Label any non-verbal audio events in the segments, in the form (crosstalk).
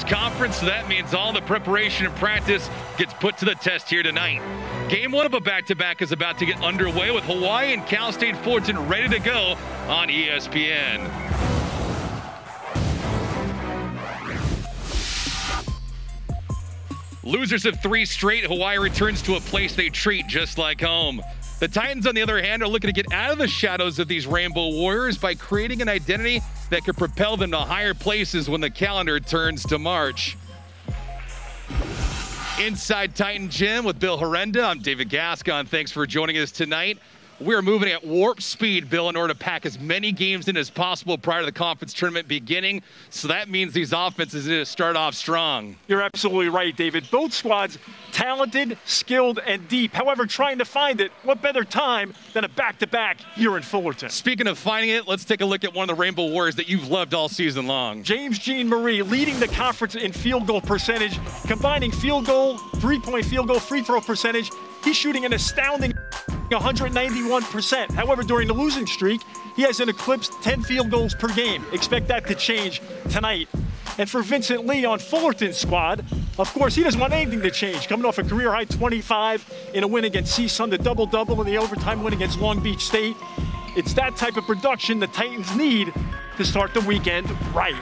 Conference, so that means all the preparation and practice gets put to the test here tonight. Game one of a back-to-back is about to get underway with Hawaii and Cal State Fullerton ready to go on ESPN. Losers of three straight, Hawaii returns to a place they treat just like home. The Titans, on the other hand, are looking to get out of the shadows of these Rainbow Warriors by creating an identity that could propel them to higher places when the calendar turns to March. Inside Titan Gym with Bill Herenda, I'm David Gascon. Thanks for joining us tonight. We're moving at warp speed, Bill, in order to pack as many games in as possible prior to the conference tournament beginning. So that means these offenses need to start off strong. You're absolutely right, David. Both squads talented, skilled, and deep. However, trying to find it, what better time than a back-to-back here in Fullerton? Speaking of finding it, let's take a look at one of the Rainbow Warriors that you've loved all season long. James Jean Marie leading the conference in field goal percentage, combining field goal, three-point field goal, free throw percentage. He's shooting an astounding 191%. However, during the losing streak, he has an eclipsed 10 field goals per game. Expect that to change tonight. And for Vincent Lee on Fullerton's squad, of course, he doesn't want anything to change. Coming off a career high 25 in a win against CSUN, the double-double in the overtime win against Long Beach State. It's that type of production the Titans need to start the weekend right.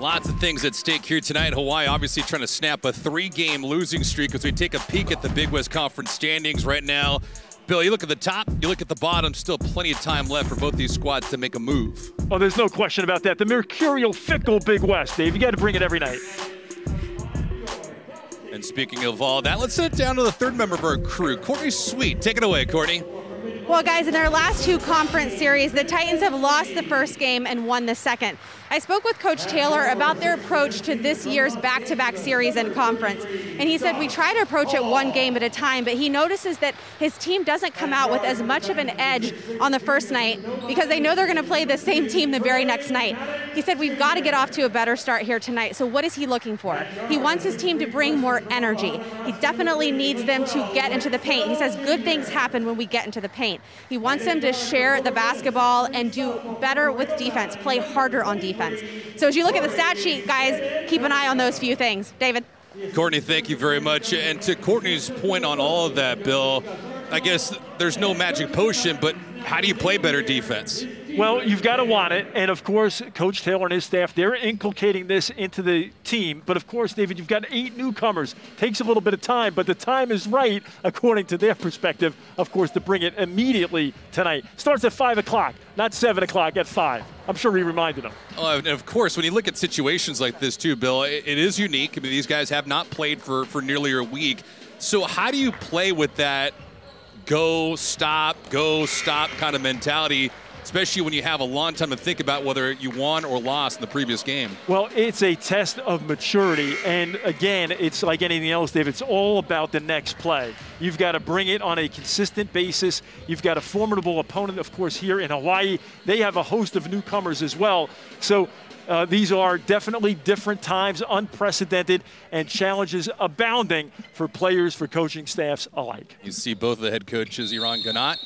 Lots of things at stake here tonight. Hawaii obviously trying to snap a three-game losing streak as we take a peek at the Big West Conference standings right now. Bill, you look at the top, you look at the bottom, still plenty of time left for both these squads to make a move. Oh, there's no question about that. The mercurial, fickle Big West, Dave. You got to bring it every night. And speaking of all that, let's sit down to the third member of our crew, Courtney Sweet. Take it away, Courtney. Well, guys, in their last two conference series, the Titans have lost the first game and won the second. I spoke with Coach Taylor about their approach to this year's back-to-back series and conference. And he said we try to approach it one game at a time, but he notices that his team doesn't come out with as much of an edge on the first night because they know they're going to play the same team the very next night. He said we've got to get off to a better start here tonight. So what is he looking for? He wants his team to bring more energy. He definitely needs them to get into the paint. He says good things happen when we get into the paint. He wants them to share the basketball and do better with defense, play harder on defense. So as you look at the stat sheet, guys, keep an eye on those few things. David. Courtney, thank you very much. And to Courtney's point on all of that, Bill, I guess there's no magic potion, but how do you play better defense? Well, you've got to want it. And of course, Coach Taylor and his staff, they're inculcating this into the team. But of course, David, you've got eight newcomers. Takes a little bit of time, but the time is right, according to their perspective, of course, to bring it immediately tonight. Starts at 5 o'clock, not 7 o'clock, at 5. I'm sure he reminded them. Uh, and of course, when you look at situations like this, too, Bill, it, it is unique. I mean, these guys have not played for, for nearly a week. So, how do you play with that go, stop, go, stop kind of mentality especially when you have a long time to think about whether you won or lost in the previous game. Well, it's a test of maturity. And again, it's like anything else, Dave. It's all about the next play. You've got to bring it on a consistent basis. You've got a formidable opponent, of course, here in Hawaii. They have a host of newcomers as well. So uh, these are definitely different times, unprecedented, and challenges abounding for players, for coaching staffs alike. You see both of the head coaches, Eran Ganot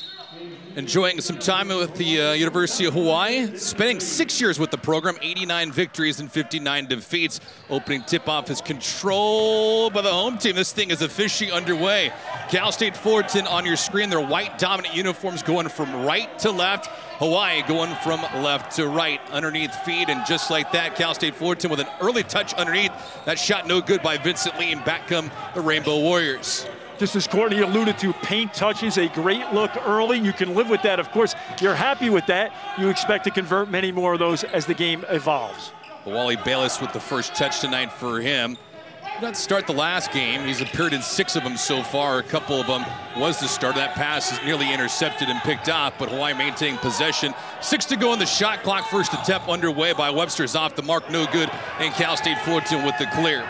enjoying some time with the uh, University of Hawaii, spending six years with the program, 89 victories and 59 defeats. Opening tip-off is controlled by the home team. This thing is officially underway. Cal State Fullerton on your screen, their white dominant uniforms going from right to left. Hawaii going from left to right underneath feed, and just like that, Cal State Fullerton with an early touch underneath. That shot no good by Vincent Lee, and back come the Rainbow Warriors. Just as Courtney alluded to, paint touches, a great look early. You can live with that. Of course, you're happy with that. You expect to convert many more of those as the game evolves. Wally Bayles with the first touch tonight for him. Not start the last game. He's appeared in six of them so far. A couple of them was the start. Of that pass is nearly intercepted and picked off, but Hawaii maintaining possession. Six to go on the shot clock. First attempt underway by Webster's off the mark. No good. And Cal State Fullerton with the clear.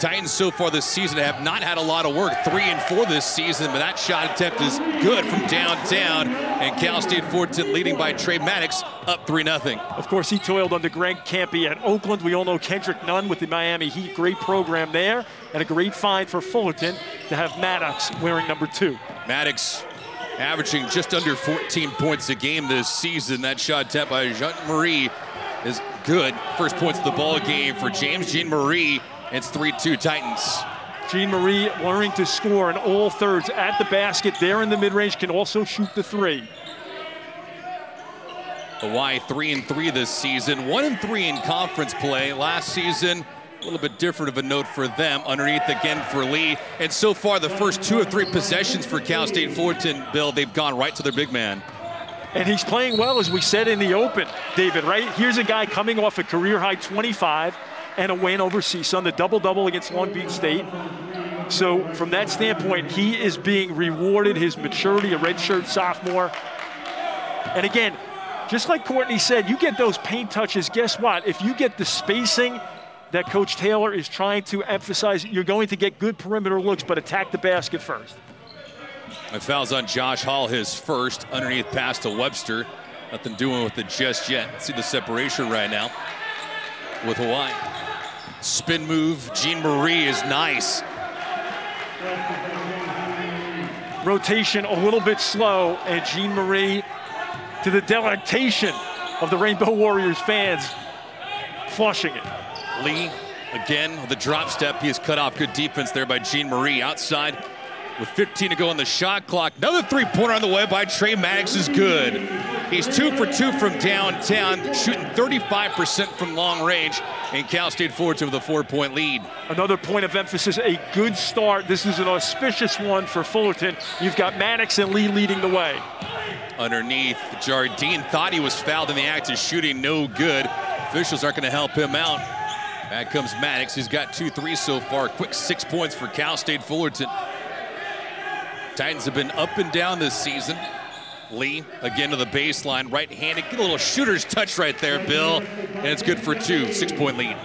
Titans so far this season have not had a lot of work. Three and four this season, but that shot attempt is good from downtown. And Cal State Fullerton leading by Trey Maddox up 3 0. Of course, he toiled under Greg Kampe at Oakland. We all know Kendrick Nunn with the Miami Heat. Great program there. And a great find for Fullerton to have Maddox wearing number two. Maddox averaging just under 14 points a game this season. That shot attempt by Jean Marie is good. First points of the ball game for James Jean Marie. It's 3-2 Titans. Jean Marie learning to score in all thirds at the basket. There in the mid-range can also shoot the three. Hawaii three and three this season, one and three in conference play. Last season, a little bit different of a note for them. Underneath again for Lee. And so far, the first two or three possessions for Cal State Fullerton, Bill, they've gone right to their big man. And he's playing well, as we said in the open, David, right? Here's a guy coming off a career high 25 and a win over CSUN, the double-double against Long Beach State. So from that standpoint, he is being rewarded his maturity, a redshirt sophomore. And again, just like Courtney said, you get those paint touches, guess what? If you get the spacing that Coach Taylor is trying to emphasize, you're going to get good perimeter looks, but attack the basket first. And fouls on Josh Hall, his first, underneath pass to Webster. Nothing doing with it just yet. See the separation right now with Hawaii. Spin move, Jean Marie is nice. Rotation a little bit slow, and Jean Marie to the delectation of the Rainbow Warriors fans, flushing it. Lee, again, the drop step. He is cut off. Good defense there by Jean Marie. Outside with 15 to go on the shot clock. Another three-pointer on the way by Trey Maddox is good. He's two for two from downtown, shooting 35% from long range, and Cal State Fullerton with a four-point lead. Another point of emphasis, a good start. This is an auspicious one for Fullerton. You've got Maddox and Lee leading the way underneath. Jardine thought he was fouled in the act of shooting, no good. Officials aren't going to help him out. Back comes Maddox. He's got two threes so far. Quick six points for Cal State Fullerton. Titans have been up and down this season. Lee again to the baseline, right-handed. Get a little shooter's touch right there, Bill. And it's good for two. Six-point lead.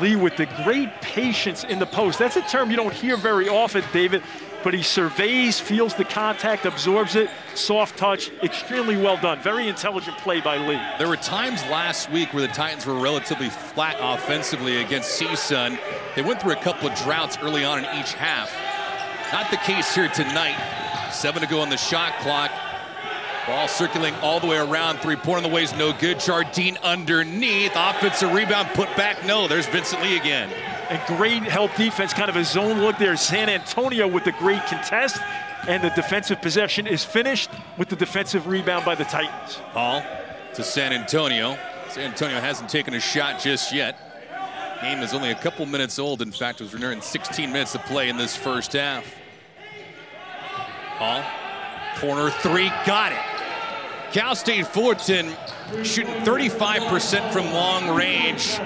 Lee with the great patience in the post. That's a term you don't hear very often, David but he surveys, feels the contact, absorbs it, soft touch, extremely well done. Very intelligent play by Lee. There were times last week where the Titans were relatively flat offensively against CSUN. They went through a couple of droughts early on in each half. Not the case here tonight. Seven to go on the shot clock. Ball circulating all the way around. Three-point on the way is no good. Jardine underneath. Offensive rebound put back. No, there's Vincent Lee again. And great help defense, kind of a zone look there. San Antonio with the great contest. And the defensive possession is finished with the defensive rebound by the Titans. Hall to San Antonio. San Antonio hasn't taken a shot just yet. Game is only a couple minutes old. In fact, it was nearing 16 minutes of play in this first half. Hall, corner three, got it. Cal State Fullerton shooting 35% from long range.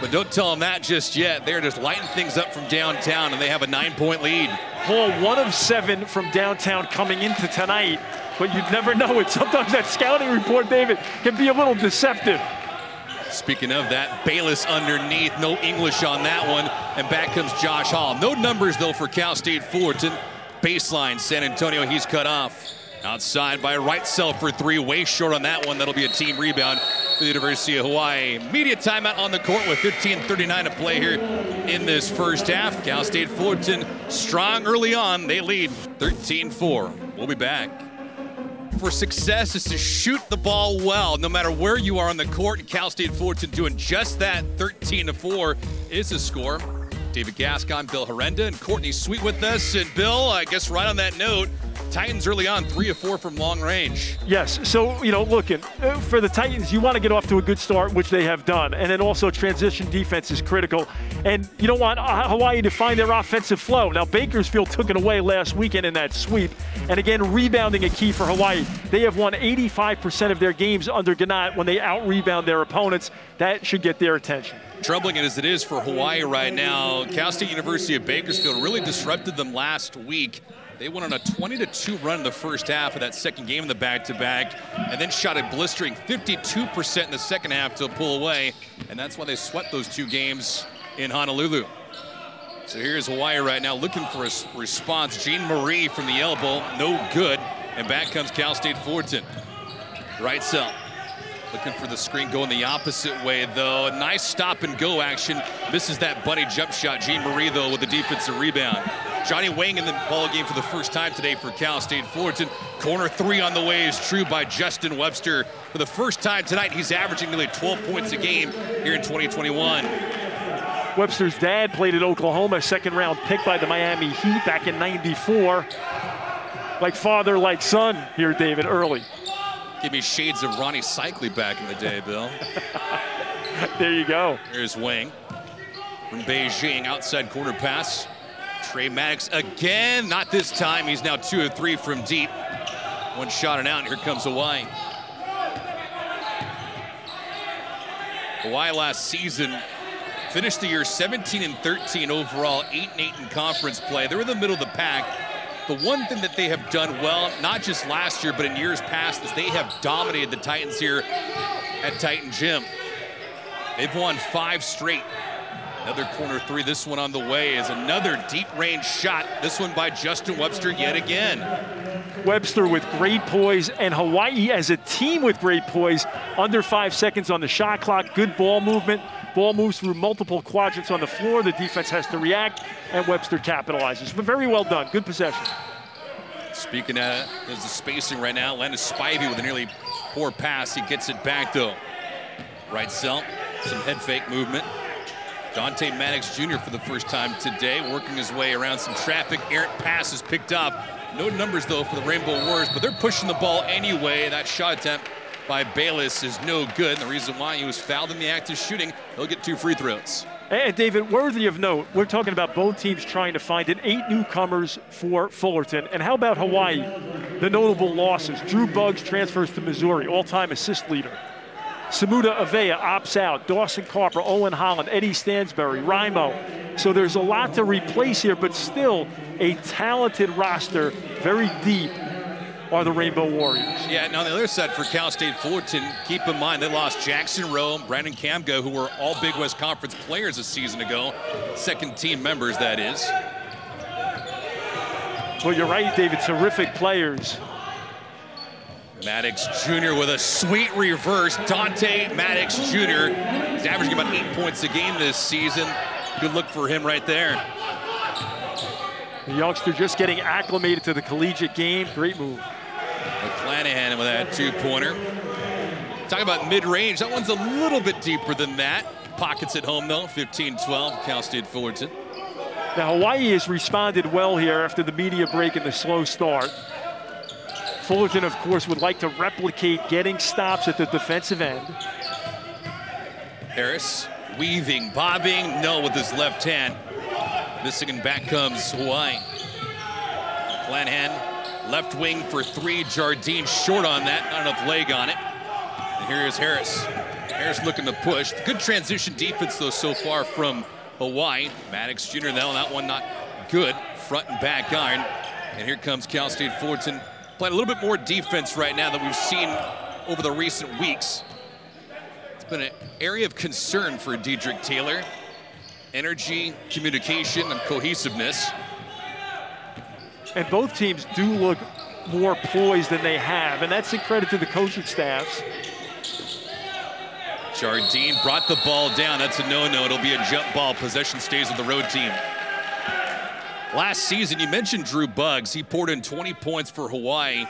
But don't tell them that just yet. They're just lighting things up from downtown, and they have a nine-point lead. Hall, one of seven from downtown coming into tonight, but you'd never know it. Sometimes that scouting report, David, can be a little deceptive. Speaking of that, Bayles underneath, no English on that one, and back comes Josh Hall. No numbers, though, for Cal State Fullerton. Baseline, San Antonio, he's cut off. Outside by Wrightsell for three, way short on that one. That'll be a team rebound for the University of Hawaii. Media timeout on the court with 15.39 to play here in this first half. Cal State Fullerton strong early on. They lead 13-4. We'll be back. For success is to shoot the ball well, no matter where you are on the court. Cal State Fullerton doing just that. 13 4 is the score. David Gascon, Bill Herenda, and Courtney Sweet with us. And Bill, I guess right on that note, Titans early on, three of four from long range. Yes. So, you know, looking uh, for the Titans, you want to get off to a good start, which they have done. And then also transition defense is critical. And you don't want Hawaii to find their offensive flow. Now, Bakersfield took it away last weekend in that sweep. And again, rebounding a key for Hawaii. They have won 85% of their games under Ganot when they out rebound their opponents. That should get their attention troubling as it is for Hawaii right now. Cal State University of Bakersfield really disrupted them last week. They went on a 20 to 2 run in the first half of that second game in the back to back, and then shot a blistering 52% in the second half to pull away, and that's why they swept those two games in Honolulu. So here's Hawaii right now looking for a response. Jean Marie from the elbow, no good, and back comes Cal State Fullerton. Wrightsell. Looking for the screen going the opposite way, though. Nice stop and go action. Misses that bunny jump shot. Jean Marie, though, with the defensive rebound. Johnny Wang in the ball game for the first time today for Cal State Fullerton. Corner three on the way is true by Justin Webster. For the first time tonight, he's averaging nearly 12 points a game here in 2021. Webster's dad played at Oklahoma, second round pick by the Miami Heat back in 94. Like father, like son here, David, early. Give me shades of Rony Seikaly back in the day, Bill. (laughs) there you go. Here's Wang from Beijing, outside corner pass. Trey Maddox again, not this time. He's now two of three from deep. One shot and out, and here comes Hawaii. Hawaii last season finished the year 17 and 13 overall, 8 and 8 in conference play. They're in the middle of the pack. The one thing that they have done well, not just last year, but in years past, is they have dominated the Titans here at Titan Gym. They've won five straight. Another corner three. This one on the way is another deep range shot. This one by Justin Webster yet again. Webster with great poise and Hawaii as a team with great poise. Under five seconds on the shot clock. Good ball movement. Ball moves through multiple quadrants on the floor. The defense has to react, and Webster capitalizes. But very well done. Good possession. Speaking of, there's the spacing right now. Landis Spivey with a nearly poor pass. He gets it back, though. Wrightsell, some head fake movement. Dante Maddox Jr. for the first time today, working his way around some traffic. Errant pass is picked up. No numbers, though, for the Rainbow Warriors, but they're pushing the ball anyway. That shot attempt by Bayles is no good. And the reason why he was fouled in the act of shooting, he'll get two free throws. And David, worthy of note, we're talking about both teams trying to find an eight newcomers for Fullerton. And how about Hawaii? The notable losses. Drew Buggs transfers to Missouri, all-time assist leader. Samuta Avea opts out. Dawson Carper, Owen Hulland, Eddie Stansberry, Raimo. So there's a lot to replace here, but still a talented roster, very deep are the Rainbow Warriors. Yeah, now on the other side for Cal State Fullerton, keep in mind they lost Jackson Rowe, Brandon Kamga, who were all Big West Conference players a season ago. Second team members, that is. Well, you're right, David. Terrific players. Maddox Jr. with a sweet reverse. Dante Maddox Jr. is averaging about eight points a game this season. Good look for him right there. The youngster just getting acclimated to the collegiate game. Great move. McClanahan with that two-pointer. Talk about mid-range. That one's a little bit deeper than that. Pockets at home, though. 15-12, Cal State Fullerton. Now, Hawaii has responded well here after the media break and the slow start. Fullerton, of course, would like to replicate getting stops at the defensive end. Harris weaving, bobbing, no with his left hand. Missing and back comes Hawaii. Flanahan, left wing for three. Jardine short on that, not enough leg on it. And here is Harris. Harris looking to push. Good transition defense, though, so far from Hawaii. Maddox Jr. now that one not good. Front and back iron. And here comes Cal State Fullerton playing a little bit more defense right now than we've seen over the recent weeks. It's been an area of concern for Dedric Taylor. Energy, communication, and cohesiveness. And both teams do look more poised than they have, and that's a credit to the coaching staffs. Jardine brought the ball down. That's a no-no. It'll be a jump ball. Possession stays with the road team. Last season, you mentioned Drew Buggs. He poured in 20 points for Hawaii.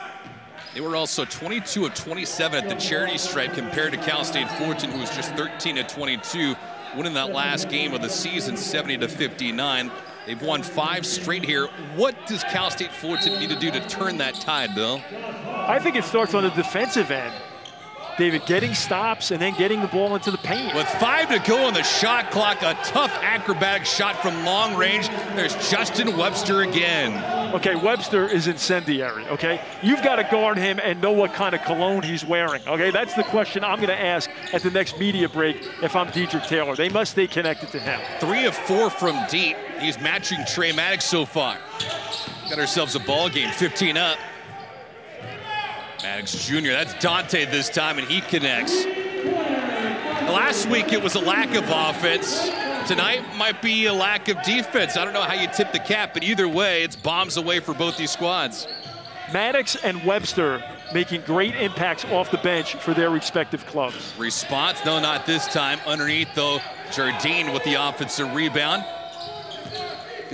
They were also 22 of 27 at the charity stripe compared to Cal State Fullerton, who was just 13 of 22, winning that last game of the season, 70 to 59. They've won five straight here. What does Cal State Fullerton need to do to turn that tide, Bill? I think it starts on the defensive end. David getting stops and then getting the ball into the paint. With five to go on the shot clock, a tough acrobatic shot from long range. There's Justin Webster again. Okay, Webster is incendiary, okay? You've got to guard him and know what kind of cologne he's wearing, okay? That's the question I'm going to ask at the next media break if I'm Dedric Taylor. They must stay connected to him. Three of four from deep. He's matching Trey Maddox so far. Got ourselves a ball game, 15 up. Maddox Jr., that's Dante this time, and he connects. Last week it was a lack of offense. Tonight might be a lack of defense. I don't know how you tip the cap, but either way, it's bombs away for both these squads. Maddox and Webster making great impacts off the bench for their respective clubs. Response, no, not this time. Underneath, though, Jardine with the offensive rebound.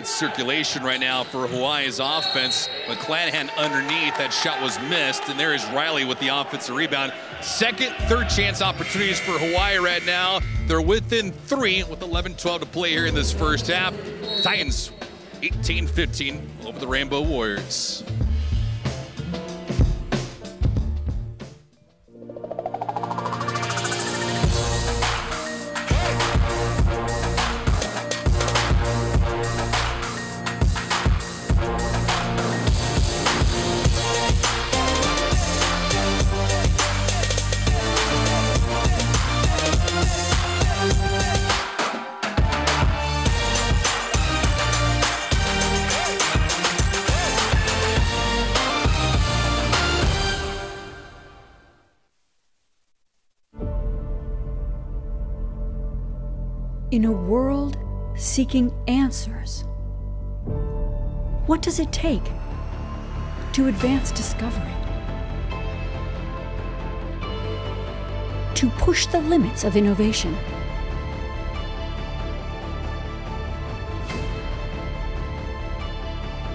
Good circulation right now for Hawaii's offense. McClanahan underneath. That shot was missed. And there is Riley with the offensive rebound. Second, third chance opportunities for Hawaii right now. They're within three with 11-12 to play here in this first half. Titans 18-15 over the Rainbow Warriors. In a world seeking answers, what does it take to advance discovery? To push the limits of innovation?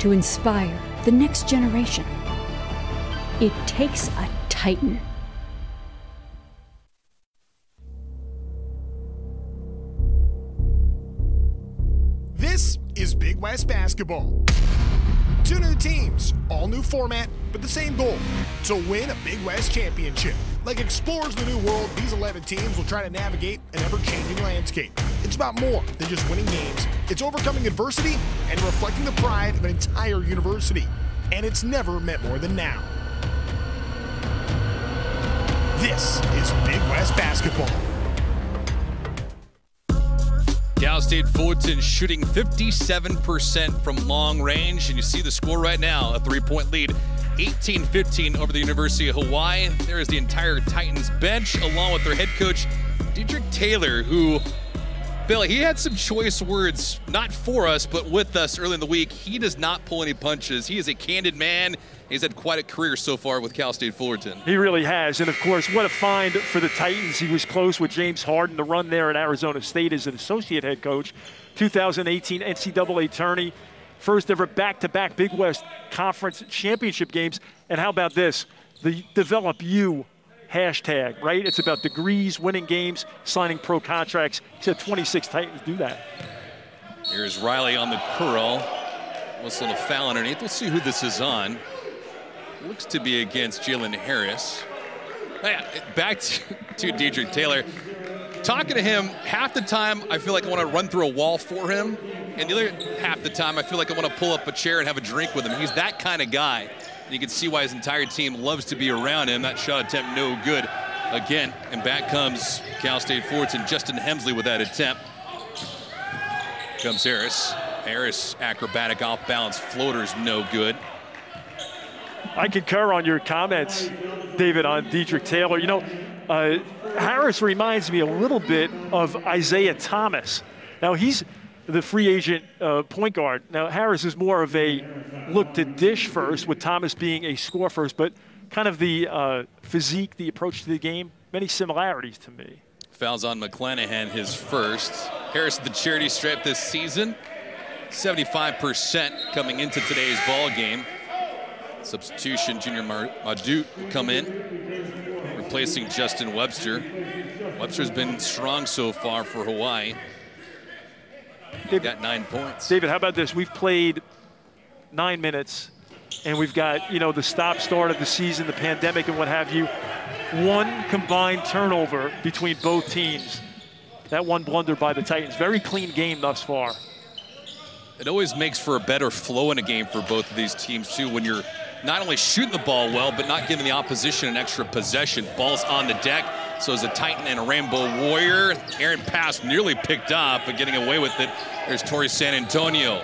To inspire the next generation? It takes a titan. Big West Basketball. Two new teams, all new format, but the same goal to win a Big West championship. Like explorers of the new world, these 11 teams will try to navigate an ever changing landscape. It's about more than just winning games, it's overcoming adversity and reflecting the pride of an entire university. And it's never meant more than now. This is Big West Basketball. Cal State Fullerton shooting 57% from long range, and you see the score right now, a three-point lead, 18-15 over the University of Hawaii. There is the entire Titans bench, along with their head coach, Dedric Taylor, who, Billy, he had some choice words, not for us, but with us early in the week. He does not pull any punches. He is a candid man. He's had quite a career so far with Cal State Fullerton. He really has. And of course, what a find for the Titans. He was close with James Harden, the run there at Arizona State as an associate head coach. 2018 NCAA tourney. First ever back to back Big West Conference championship games. And how about this? The Develop You hashtag, right? It's about degrees, winning games, signing pro contracts. He said 26 Titans do that. Here's Riley on the curl. Whistle a foul underneath. We'll see who this is on. Looks to be against Jalen Harris. Back to, (laughs) to Taylor. Talking to him, half the time I feel like I want to run through a wall for him. And the other half the time I feel like I want to pull up a chair and have a drink with him. He's that kind of guy. You can see why his entire team loves to be around him. That shot attempt no good again. And back comes Cal State Fullerton. Justin Hemsley with that attempt. Comes Harris. Harris acrobatic off balance floaters no good. I concur on your comments, David, on Dedric Taylor. You know, uh, Harris reminds me a little bit of Isaiah Thomas. Now, he's the free agent uh, point guard. Now, Harris is more of a look to dish first, with Thomas being a score first, but kind of the uh, physique, the approach to the game, many similarities to me. Fouls on McClanahan, his first. Harris, the charity stripe this season, 75% coming into today's ball game. Substitution, Junior Madut come in, replacing Justin Webster. Webster's been strong so far for Hawaii. David, got nine points. David, how about this? We've played nine minutes, and we've got, you know, the stop-start of the season, the pandemic and what have you. One combined turnover between both teams. That one blunder by the Titans. Very clean game thus far. It always makes for a better flow in a game for both of these teams, too, when you're not only shooting the ball well, but not giving the opposition an extra possession. Ball's on the deck. So as a Titan and a Rainbow Warrior, Aaron pass nearly picked up, but getting away with it. There's Tory San Antonio.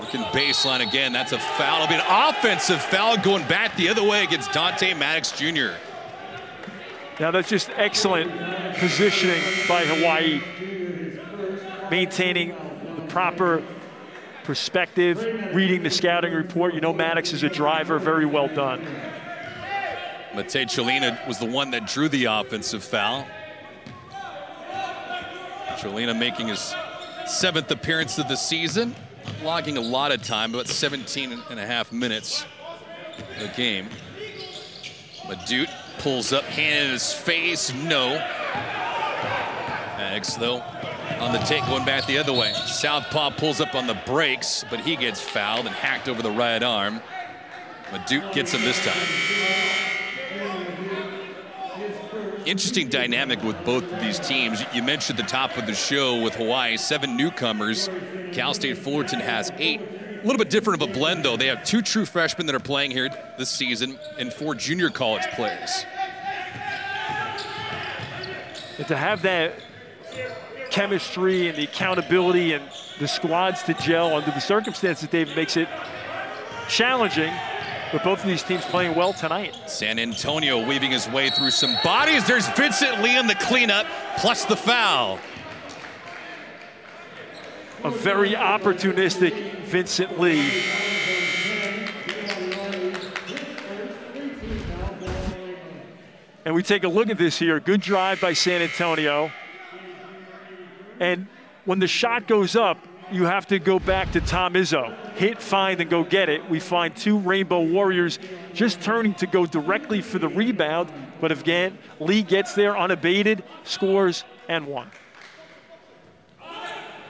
Looking baseline again. That's a foul. It'll be an offensive foul going back the other way against Dante Maddox Jr. Now that's just excellent positioning by Hawaii. Maintaining the proper perspective, reading the scouting report. You know Maddox is a driver, very well done. Matej Chelina was the one that drew the offensive foul. Chelina making his seventh appearance of the season. logging a lot of time, about 17 and a half minutes a game. Madut pulls up, hand in his face, no. Max, though, on the take, going back the other way. Southpaw pulls up on the brakes, but he gets fouled and hacked over the right arm. But Duke gets him this time. Interesting dynamic with both of these teams. You mentioned the top of the show with Hawaii, seven newcomers. Cal State Fullerton has eight. A little bit different of a blend, though. They have two true freshmen that are playing here this season and four junior college players. To have that chemistry and the accountability and the squads to gel under the circumstances, David, makes it challenging. But both of these teams playing well tonight. San Antonio weaving his way through some bodies. There's Vincent Lee in the cleanup, plus the foul. A very opportunistic Vincent Lee. And we take a look at this here. Good drive by San Antonio. And when the shot goes up, you have to go back to Tom Izzo. Hit, find, and go get it. We find two Rainbow Warriors just turning to go directly for the rebound. But again, Lee gets there unabated, scores, and one.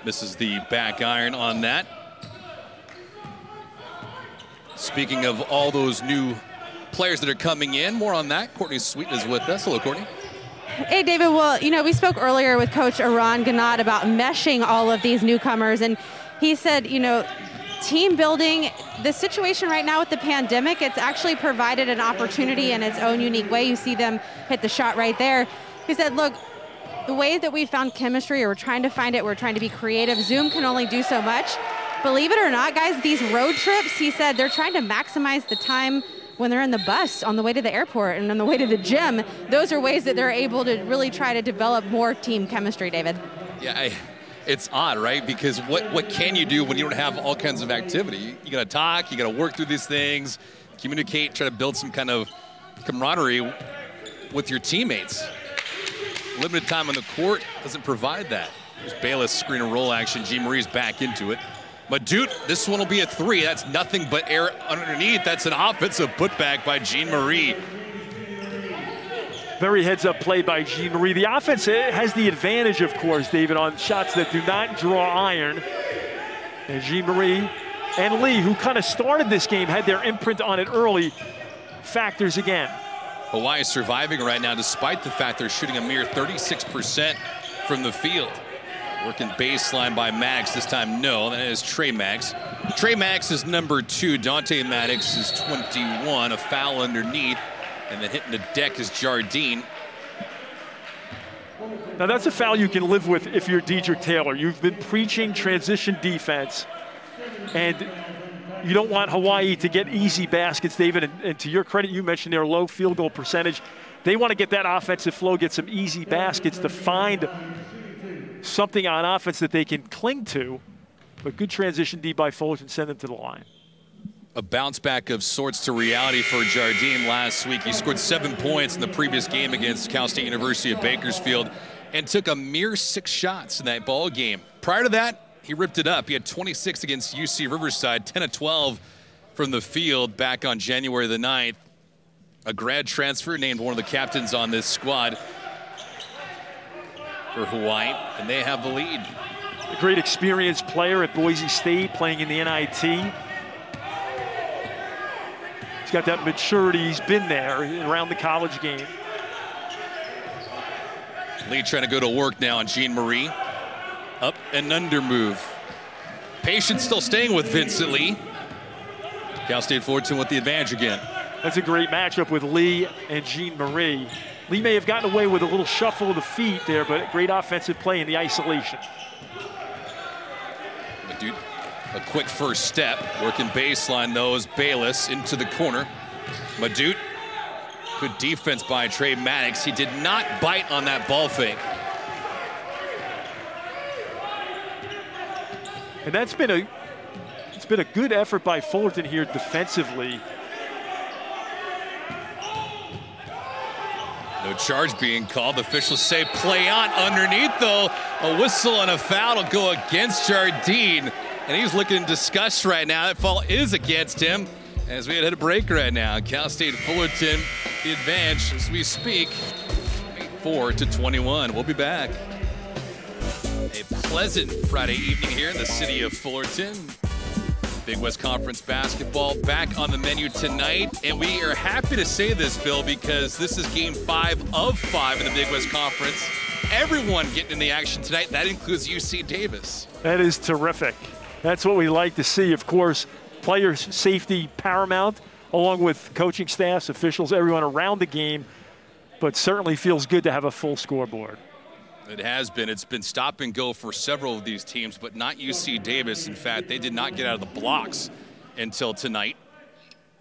Misses the back iron on that. Speaking of all those new players that are coming in, more on that. Courtney Sweeten is with us. Hello, Courtney. Hey, David. Well, you know, we spoke earlier with Coach Eran Ganot about meshing all of these newcomers, and he said, you know, team building, the situation right now with the pandemic, it's actually provided an opportunity in its own unique way. You see them hit the shot right there. He said, look, the way that we found chemistry, or we're trying to find it, we're trying to be creative. Zoom can only do so much. Believe it or not, guys, these road trips, he said, they're trying to maximize the time when they're in the bus on the way to the airport and on the way to the gym. Those are ways that they're able to really try to develop more team chemistry, David. Yeah, I, it's odd, right? Because what, what can you do when you don't have all kinds of activity? You, you got to talk, you got to work through these things, communicate, try to build some kind of camaraderie with your teammates. Limited time on the court doesn't provide that. There's Bayles screen and roll action. G. Marie's back into it. Madut, this one will be a three. That's nothing but air underneath. That's an offensive putback by Jean Marie. Very heads up play by Jean Marie. The offense eh, has the advantage, of course, David, on shots that do not draw iron. And Jean Marie and Lee, who kind of started this game, had their imprint on it early, factors again. Hawaii is surviving right now despite the fact they're shooting a mere 36% from the field. Working baseline by Max, this time no, that is Trey Max. Trey Max is number two, Dante Maddox is 21, a foul underneath, and then hitting the deck is Jardine. Now that's a foul you can live with if you're Dedric Taylor. You've been preaching transition defense, and you don't want Hawaii to get easy baskets, David. And, and, to your credit, you mentioned their low field goal percentage. They want to get that offensive flow, get some easy baskets to find something on offense that they can cling to. But good transition D by Fullerton send them to the line. A bounce back of sorts to reality for Jardine last week. He scored seven points in the previous game against Cal State University of Bakersfield and took a mere six shots in that ball game. Prior to that, he ripped it up. He had 26 against UC Riverside, 10 of 12 from the field back on January the 9th. A grad transfer named one of the captains on this squad for Hawaii, and they have the lead. A great experienced player at Boise State playing in the NIT. He's got that maturity. He's been there around the college game. Lee trying to go to work now on Jean Marie. Up and under move. Patience still staying with Vincent Lee. Cal State Fullerton with the advantage again. That's a great matchup with Lee and Jean Marie. Lee may have gotten away with a little shuffle of the feet there, but great offensive play in the isolation. Madut, a quick first step. Working baseline, though, is Bayles into the corner. Madut, good defense by Trey Maddox. He did not bite on that ball fake. And that's been a it's been a good effort by Fullerton here defensively. No charge being called. Officials say play on underneath, though. A whistle and a foul will go against Jardine. and he's looking disgusted right now. That fall is against him as we hit a break right now. Cal State Fullerton, the advantage as we speak, 4 to 21. We'll be back. A pleasant Friday evening here in the city of Fullerton. Big West Conference basketball back on the menu tonight. And we are happy to say this, Bill, because this is game five of five in the Big West Conference. Everyone getting in the action tonight. That includes UC Davis. That is terrific. That's what we like to see. Of course, player safety paramount, along with coaching staffs, officials, everyone around the game. But certainly feels good to have a full scoreboard. It has been. It's been stop and go for several of these teams, but not UC Davis. In fact, they did not get out of the blocks until tonight.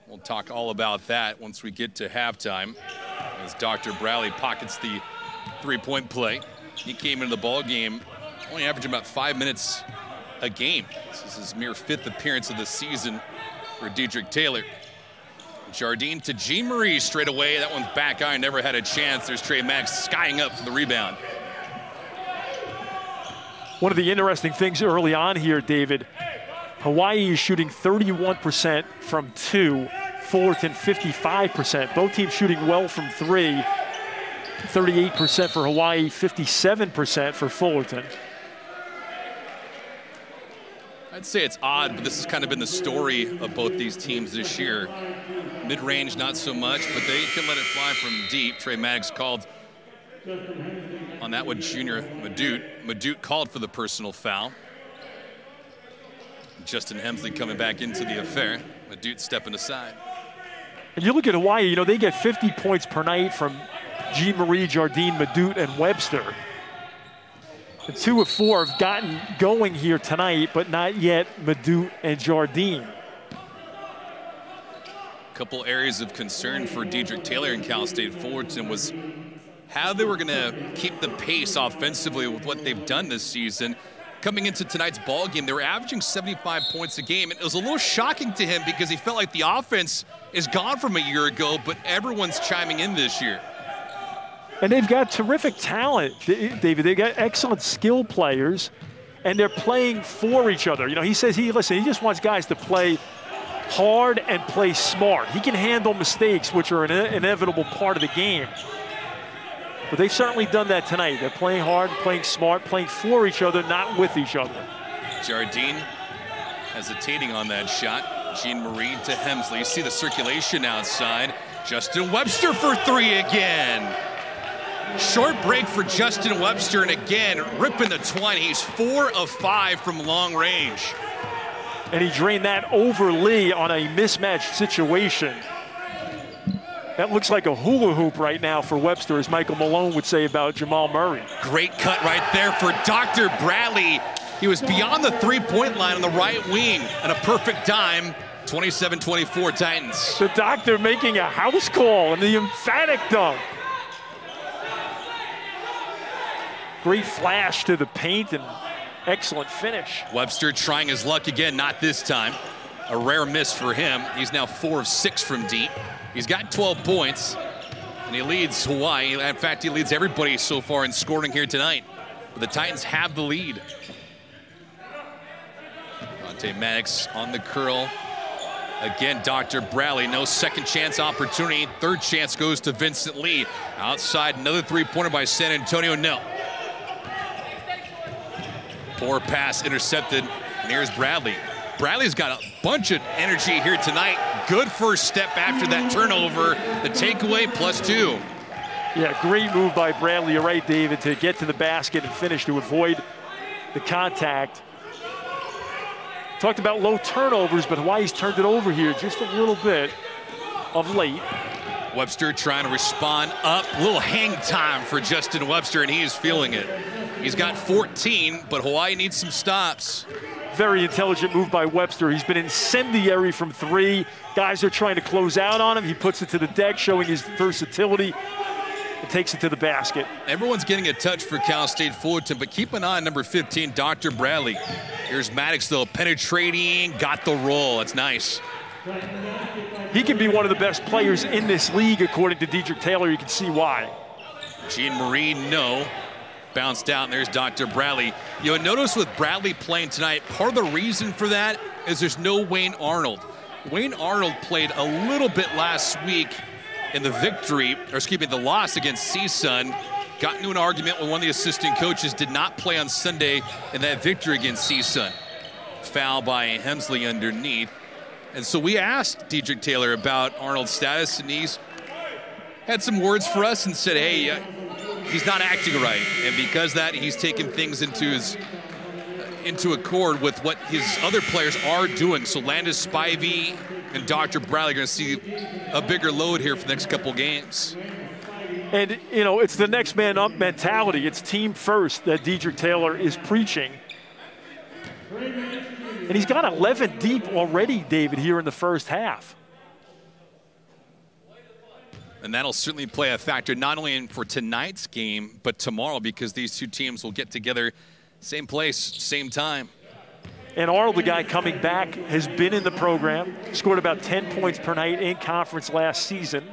We'll talk all about that once we get to halftime as Dr. Bradley pockets the three-point play. He came into the ball game only averaging about five minutes a game. This is his mere fifth appearance of the season for Dedric Taylor. Jardine to Jean Marie straight away. That one's back iron, never had a chance. There's Trey Max skying up for the rebound. One of the interesting things early on here, David, Hawaii is shooting 31% from two, Fullerton 55%. Both teams shooting well from three. 38% for Hawaii, 57% for Fullerton. I'd say it's odd, but this has kind of been the story of both these teams this year. Mid-range, not so much, but they can let it fly from deep. Trey Maddox called on that one, Junior Madut. Madut called for the personal foul. Justin Hemsley coming back into the affair. Madut stepping aside. And you look at Hawaii, you know, they get 50 points per night from Jean Marie, Jardine, Madut, and Webster. The two of four have gotten going here tonight, but not yet Madut and Jardine. A Couple areas of concern for Dedric Taylor and Cal State Fullerton was how they were going to keep the pace offensively with what they've done this season. Coming into tonight's ball game, they were averaging 75 points a game, and it was a little shocking to him because he felt like the offense is gone from a year ago, but everyone's chiming in this year. And they've got terrific talent, David. They've got excellent skill players, and they're playing for each other. You know, he says he listen. He just wants guys to play hard and play smart. He can handle mistakes, which are an inevitable part of the game. But they've certainly done that tonight. They're playing hard, playing smart, playing for each other, not with each other. Jardine hesitating on that shot. Jean Marie to Hemsley. You see the circulation outside. Justin Webster for three again. Short break for Justin Webster, and again, ripping the 20. He's four of five from long range. And he drained that over Lee on a mismatched situation. That looks like a hula hoop right now for Webster, as Michael Malone would say about Jamal Murray. Great cut right there for Dr. Bradley. He was beyond the three-point line on the right wing and a perfect dime. 27-24 Titans. The doctor making a house call and the emphatic dunk. Great flash to the paint and excellent finish. Webster trying his luck again, not this time. A rare miss for him. He's now four of six from deep. He's got 12 points, and he leads Hawaii. In fact, he leads everybody so far in scoring here tonight. But the Titans have the lead. Monte Maddox on the curl. Again, Dr. Bradley, no second chance opportunity. Third chance goes to Vincent Lee. Outside, another three-pointer by San Antonio, no. Poor pass intercepted. And here's Bradley. Bradley's got a bunch of energy here tonight. Good first step after that turnover. The takeaway plus two. Yeah, great move by Bradley. You're right, David, to get to the basket and finish to avoid the contact. Talked about low turnovers, but Hawaii's turned it over here just a little bit of late. Webster trying to respond up. A little hang time for Justin Webster, and he is feeling it. He's got 14, but Hawaii needs some stops. Very intelligent move by Webster. He's been incendiary from three. Guys are trying to close out on him. He puts it to the deck, showing his versatility and takes it to the basket. Everyone's getting a touch for Cal State Fullerton, but keep an eye on number 15, Dr. Bradley. Here's Maddox, though, penetrating, got the roll. That's nice. He can be one of the best players in this league, according to Dedric Taylor. You can see why. Jean Marie, no. Bounced out, and there's Dr. Bradley. You'll notice with Bradley playing tonight, part of the reason for that is there's no Wayne Arnold. Wayne Arnold played a little bit last week in the victory, or excuse me, the loss against CSUN. Got into an argument with one of the assistant coaches, did not play on Sunday in that victory against CSUN. Foul by Hemsley underneath. And so we asked Dedric Taylor about Arnold's status, and he's had some words for us and said, hey, uh, he's not acting right. And because that, he's taken things into his into accord with what his other players are doing. So Landis Spivey and Dr. Bradley are going to see a bigger load here for the next couple games. And, you know, it's the next man up mentality. It's team first that Dedric Taylor is preaching. And he's got 11 deep already, David, here in the first half. And that'll certainly play a factor not only in for tonight's game, but tomorrow because these two teams will get together same place, same time. And Arnold, the guy coming back, has been in the program, scored about 10 points per night in conference last season.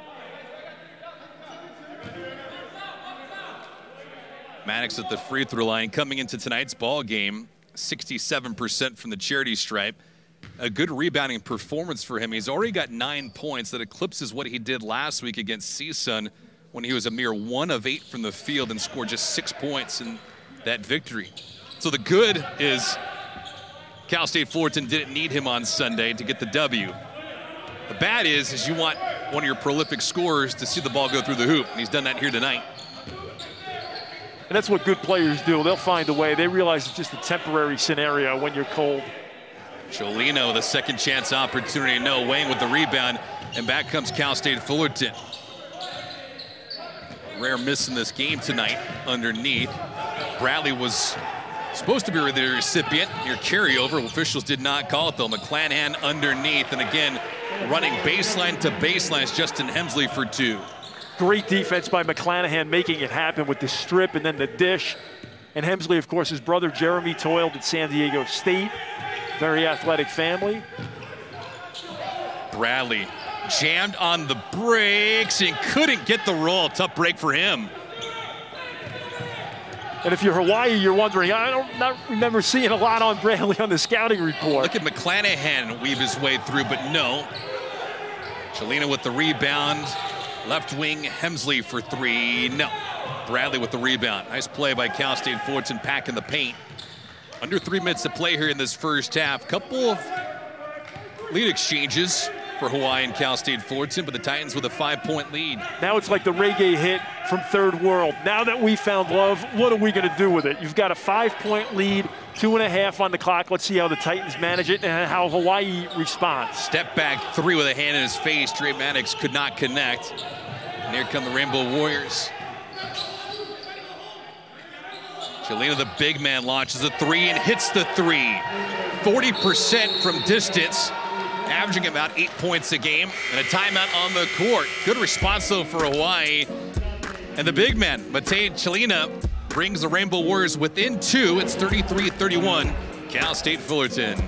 Maddox at the free throw line coming into tonight's ball game, 67% from the charity stripe. A good rebounding performance for him. He's already got nine points that eclipses what he did last week against CSUN when he was a mere one of eight from the field and scored just six points in that victory. So the good is Cal State Fullerton didn't need him on Sunday to get the W. The bad is, is you want one of your prolific scorers to see the ball go through the hoop, and he's done that here tonight. And that's what good players do. They'll find a way. They realize it's just a temporary scenario when you're cold. Colina, the second chance opportunity. No, Wayne with the rebound, and back comes Cal State Fullerton. Rare miss in this game tonight underneath. Bradley was supposed to be the recipient. Your carryover. Officials did not call it though. McClanahan underneath, and again, running baseline to baseline is Justin Hemsley for two. Great defense by McClanahan making it happen with the strip and then the dish. And Hemsley, of course, his brother Jeremy toiled at San Diego State. Very athletic family. Bradley jammed on the brakes and couldn't get the roll. Tough break for him. And if you're Hawaii, you're wondering, I don't not remember seeing a lot on Bradley on the scouting report. Look at McClanahan weave his way through, but no. Colina with the rebound. Left wing, Hemsley for three. No. Bradley with the rebound. Nice play by Cal State Fullerton packing the paint. Under three minutes to play here in this first half. Couple of lead exchanges for Hawaii and Cal State Fullerton, but the Titans with a five-point lead. Now it's like the reggae hit from Third World. Now that we found love, what are we going to do with it? You've got a five-point lead, two and a half on the clock. Let's see how the Titans manage it and how Hawaii responds. Step back three with a hand in his face. Dre Maddox could not connect. And here come the Rainbow Warriors. Colina, the big man, launches a three and hits the three. 40% from distance, averaging about eight points a game, and a timeout on the court. Good response, though, for Hawaii. And the big man, Mate Colina, brings the Rainbow Warriors within two. It's 33-31, Cal State Fullerton.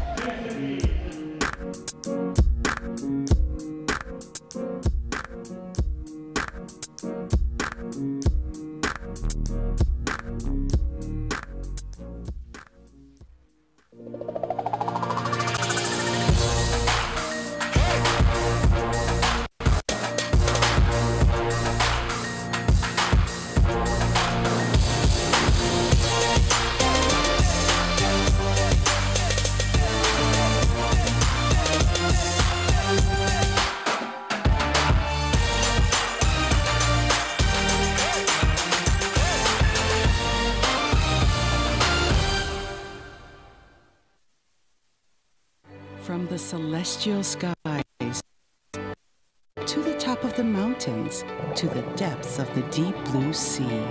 Celestial skies to the top of the mountains to the depths of the deep blue sea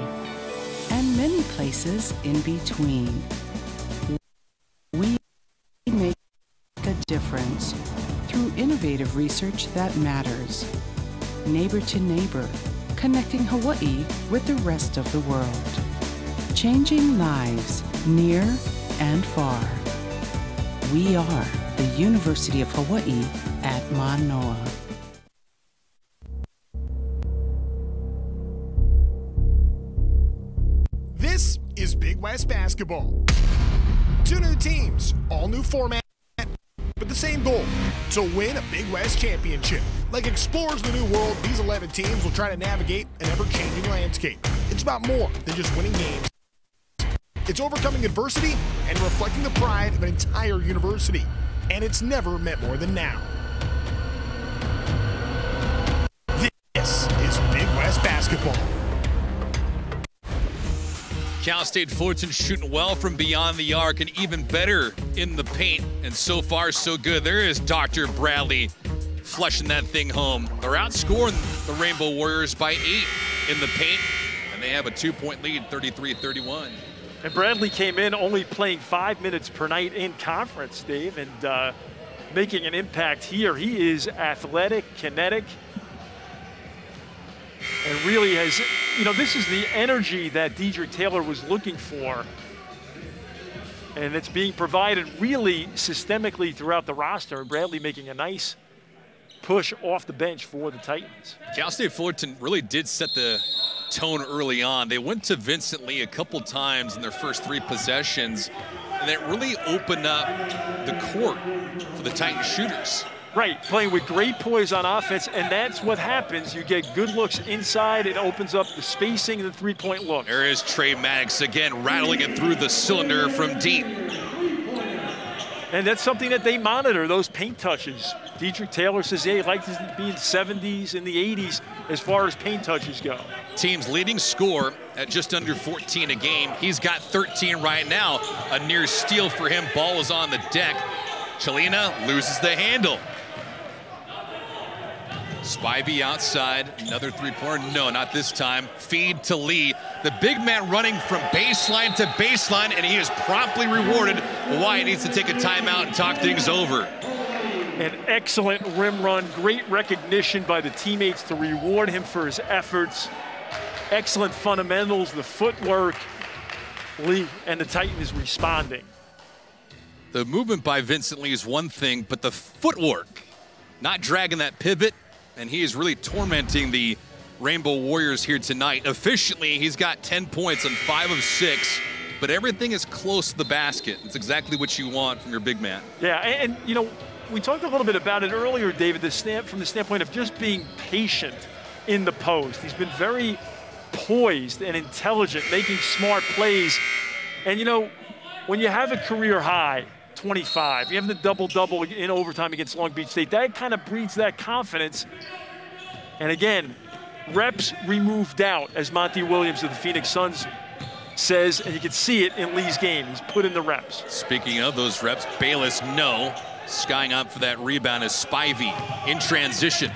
and many places in between. We make a difference through innovative research that matters. Neighbor to neighbor, connecting Hawaii with the rest of the world. Changing lives near and far. We are the University of Hawaii at Manoa. This is Big West basketball. Two new teams, all new format, but the same goal to win a Big West championship. Like explores the new world, these 11 teams will try to navigate an ever changing landscape. It's about more than just winning games. It's overcoming adversity and reflecting the pride of an entire university. And it's never meant more than now. This is Big West basketball. Cal State Fullerton shooting well from beyond the arc and even better in the paint. And so far, so good. There is Dr. Bradley flushing that thing home. They're outscoring the Rainbow Warriors by eight in the paint, and they have a two point lead, 33 31. And Bradley came in only playing five minutes per night in conference, Dave, and uh, making an impact here. He is athletic, kinetic, and really has, you know, this is the energy that Dedric Taylor was looking for. And it's being provided really systemically throughout the roster. Bradley making a nice push off the bench for the Titans. Cal State Fullerton really did set the tone early on. They went to Vincent Lee a couple times in their first three possessions, and it really opened up the court for the Titan shooters. Right, playing with great poise on offense, and that's what happens. You get good looks inside, it opens up the spacing and the three-point look. There is Trey Maddox again, rattling it through the cylinder from deep. And that's something that they monitor, those paint touches. Dedric Taylor says, yeah, like to be in the 70s and the 80s as far as paint touches go. Team's leading score at just under 14 a game. He's got 13 right now. A near steal for him. Ball is on the deck. Colina loses the handle. Spivey outside, another three-pointer. No, not this time. Feed to Lee. The big man running from baseline to baseline, and he is promptly rewarded. Hawaii needs to take a timeout and talk things over. An excellent rim run, great recognition by the teammates to reward him for his efforts. Excellent fundamentals, the footwork. Lee and the Titans responding. The movement by Vincent Lee is one thing, but the footwork, not dragging that pivot, and he is really tormenting the Rainbow Warriors here tonight. Efficiently, he's got 10 points on five of six, but everything is close to the basket. It's exactly what you want from your big man. Yeah, and, and you know, we talked a little bit about it earlier, David, the stand, from the standpoint of just being patient in the post. He's been very poised and intelligent, making smart plays. And you know, when you have a career high, 25, you have the double-double in overtime against Long Beach State, that kind of breeds that confidence. And again, reps remove doubt, as Monty Williams of the Phoenix Suns says, and you can see it in Lee's game. He's put in the reps. Speaking of those reps, Bayles, no. Skying up for that rebound is Spivey in transition.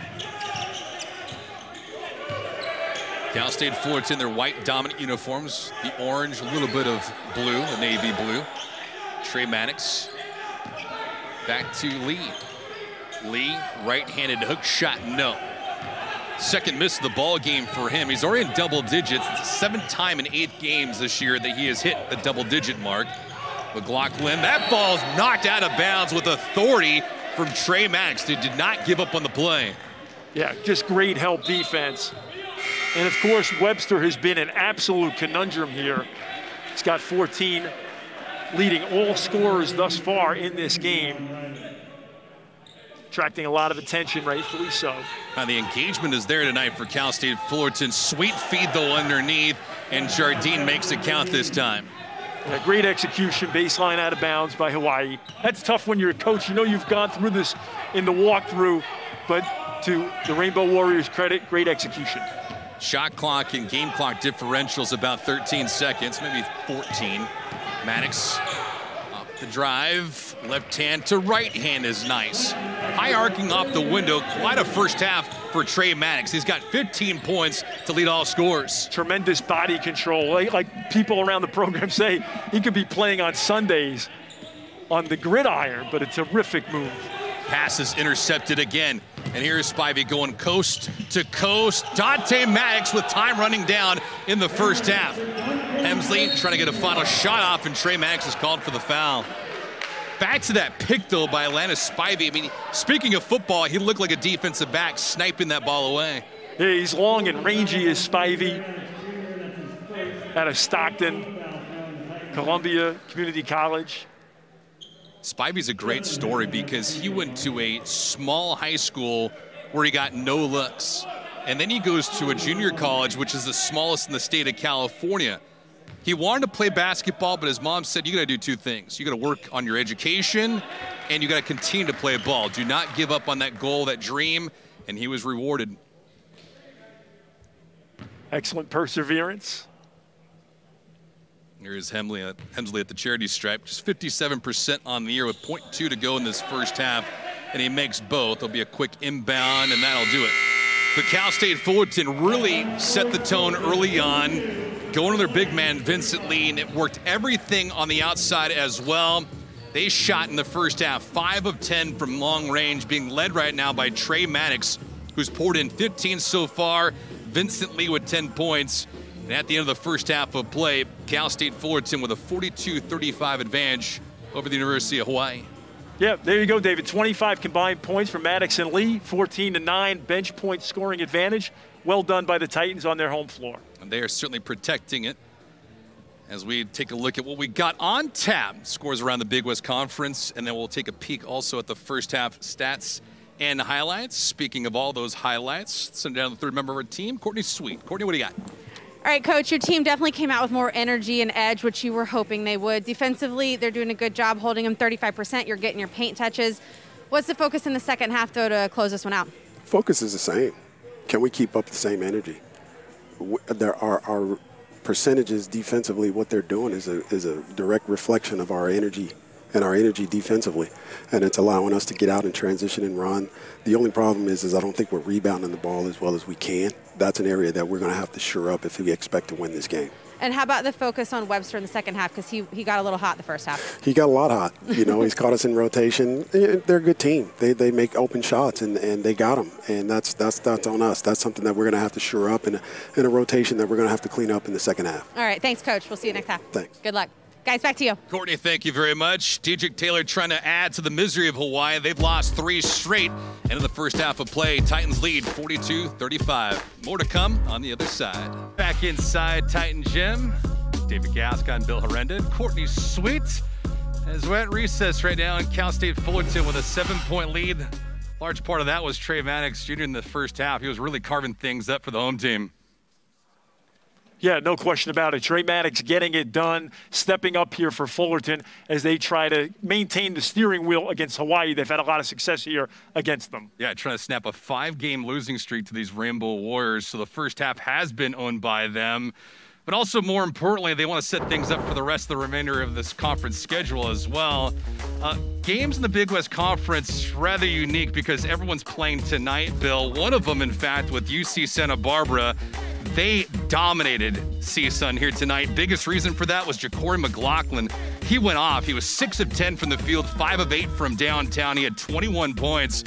Cal State Fullerton, in their white dominant uniforms, the orange, a little bit of blue, the navy blue. Trey Maddox back to Lee. Lee, right-handed hook shot, no. Second miss of the ball game for him. He's already in double digits. It's the seventh time in eight games this year that he has hit the double-digit mark. McLaughlin, that ball's knocked out of bounds with authority from Trey Max, who did not give up on the play. Yeah, just great help defense. And of course, Webster has been an absolute conundrum here. He's got 14, leading all scorers thus far in this game. Attracting a lot of attention, rightfully so. Now the engagement is there tonight for Cal State Fullerton. Sweet feed though underneath, and Jardine makes it count this time. Yeah, great execution, baseline out of bounds by Hawaii. That's tough when you're a coach. You know you've gone through this in the walkthrough, but to the Rainbow Warriors' credit, great execution. Shot clock and game clock differentials about 13 seconds, maybe 14. Maddox off the drive, left hand to right hand is nice. High arcing off the window, quite a first half for Trey Maddox. He's got 15 points to lead all scores. Tremendous body control. Like, like people around the program say, he could be playing on Sundays on the gridiron, but a terrific move. Pass is intercepted again. And here's Spivey going coast to coast. Dante Maddox with time running down in the first half. Hemsley trying to get a final shot off, and Trey Maddox is called for the foul. Back to that pick, though, by Atlantis Spivey. I mean, speaking of football, he looked like a defensive back sniping that ball away. Yeah, he's long and rangy as Spivey out of Stockton. Columbia Community College. Spivey's a great story because he went to a small high school where he got no looks. And then he goes to a junior college, which is the smallest in the state of California. He wanted to play basketball, but his mom said, You got to do two things. You got to work on your education, and you got to continue to play ball. Do not give up on that goal, that dream. And he was rewarded. Excellent perseverance. Here's Hemsley at, Hemsley at the charity stripe, just 57% on the year with 0.2 to go in this first half, and he makes both. There'll be a quick inbound, and that'll do it. But Cal State Fullerton really set the tone early on, going to their big man, Vincent Lee, and it worked everything on the outside as well. They shot in the first half, 5 of 10 from long range, being led right now by Trey Maddox, who's poured in 15 so far. Vincent Lee with 10 points. And at the end of the first half of play, Cal State Fullerton with a 42-35 advantage over the University of Hawaii. Yeah, there you go, David. 25 combined points for Maddox and Lee, 14 to 9 bench point scoring advantage. Well done by the Titans on their home floor. And they are certainly protecting it. As we take a look at what we got on tap, scores around the Big West Conference, and then we'll take a peek also at the first half stats and highlights. Speaking of all those highlights, send down the third member of our team, Courtney Sweet. Courtney, what do you got? All right, coach, your team definitely came out with more energy and edge, which you were hoping they would. Defensively, they're doing a good job holding them 35%. You're getting your paint touches. What's the focus in the second half, though, to close this one out? Focus is the same. Can we keep up the same energy? There are our percentages defensively. What they're doing is a is a direct reflection of our energy and our energy defensively, and it's allowing us to get out and transition and run. The only problem is, is I don't think we're rebounding the ball as well as we can. That's an area that we're going to have to shore up if we expect to win this game. And how about the focus on Webster in the second half? Because he, he got a little hot the first half. He got a lot hot. You know, he's caught us in rotation. Eh, eh, they're a good team. They, they make open shots, and, and they got them. And that's, that's, that's on us. That's something that we're going to have to shore up in a, in a rotation that we're going to have to clean up in the second half. All right. Thanks, Coach. We'll see you next half. Thanks. Good luck. Guys, back to you. Courtney, thank you very much. Dedric Taylor trying to add to the misery of Hawaii. They've lost three straight. End of the first half of play, Titans lead 42-35. More to come on the other side. Back inside Titan Gym, David Gascon, Bill Herendon, Courtney Sweet. As we're at recess right now in Cal State Fullerton with a seven-point lead. Large part of that was Trey Maddox Jr. in the first half. He was really carving things up for the home team. Yeah, no question about it. Trey Maddox getting it done, stepping up here for Fullerton as they try to maintain the steering wheel against Hawaii. They've had a lot of success here against them. Yeah, trying to snap a five game losing streak to these Rainbow Warriors. So the first half has been owned by them. But also, more importantly, they want to set things up for the rest of the remainder of this conference schedule as well. Uh, games in the Big West Conference rather unique because everyone's playing tonight, Bill. One of them, in fact, with UC Santa Barbara. They dominated CSUN here tonight. Biggest reason for that was JaQuori McLaughlin. He went off. He was 6 of 10 from the field, 5 of 8 from downtown. He had 21 points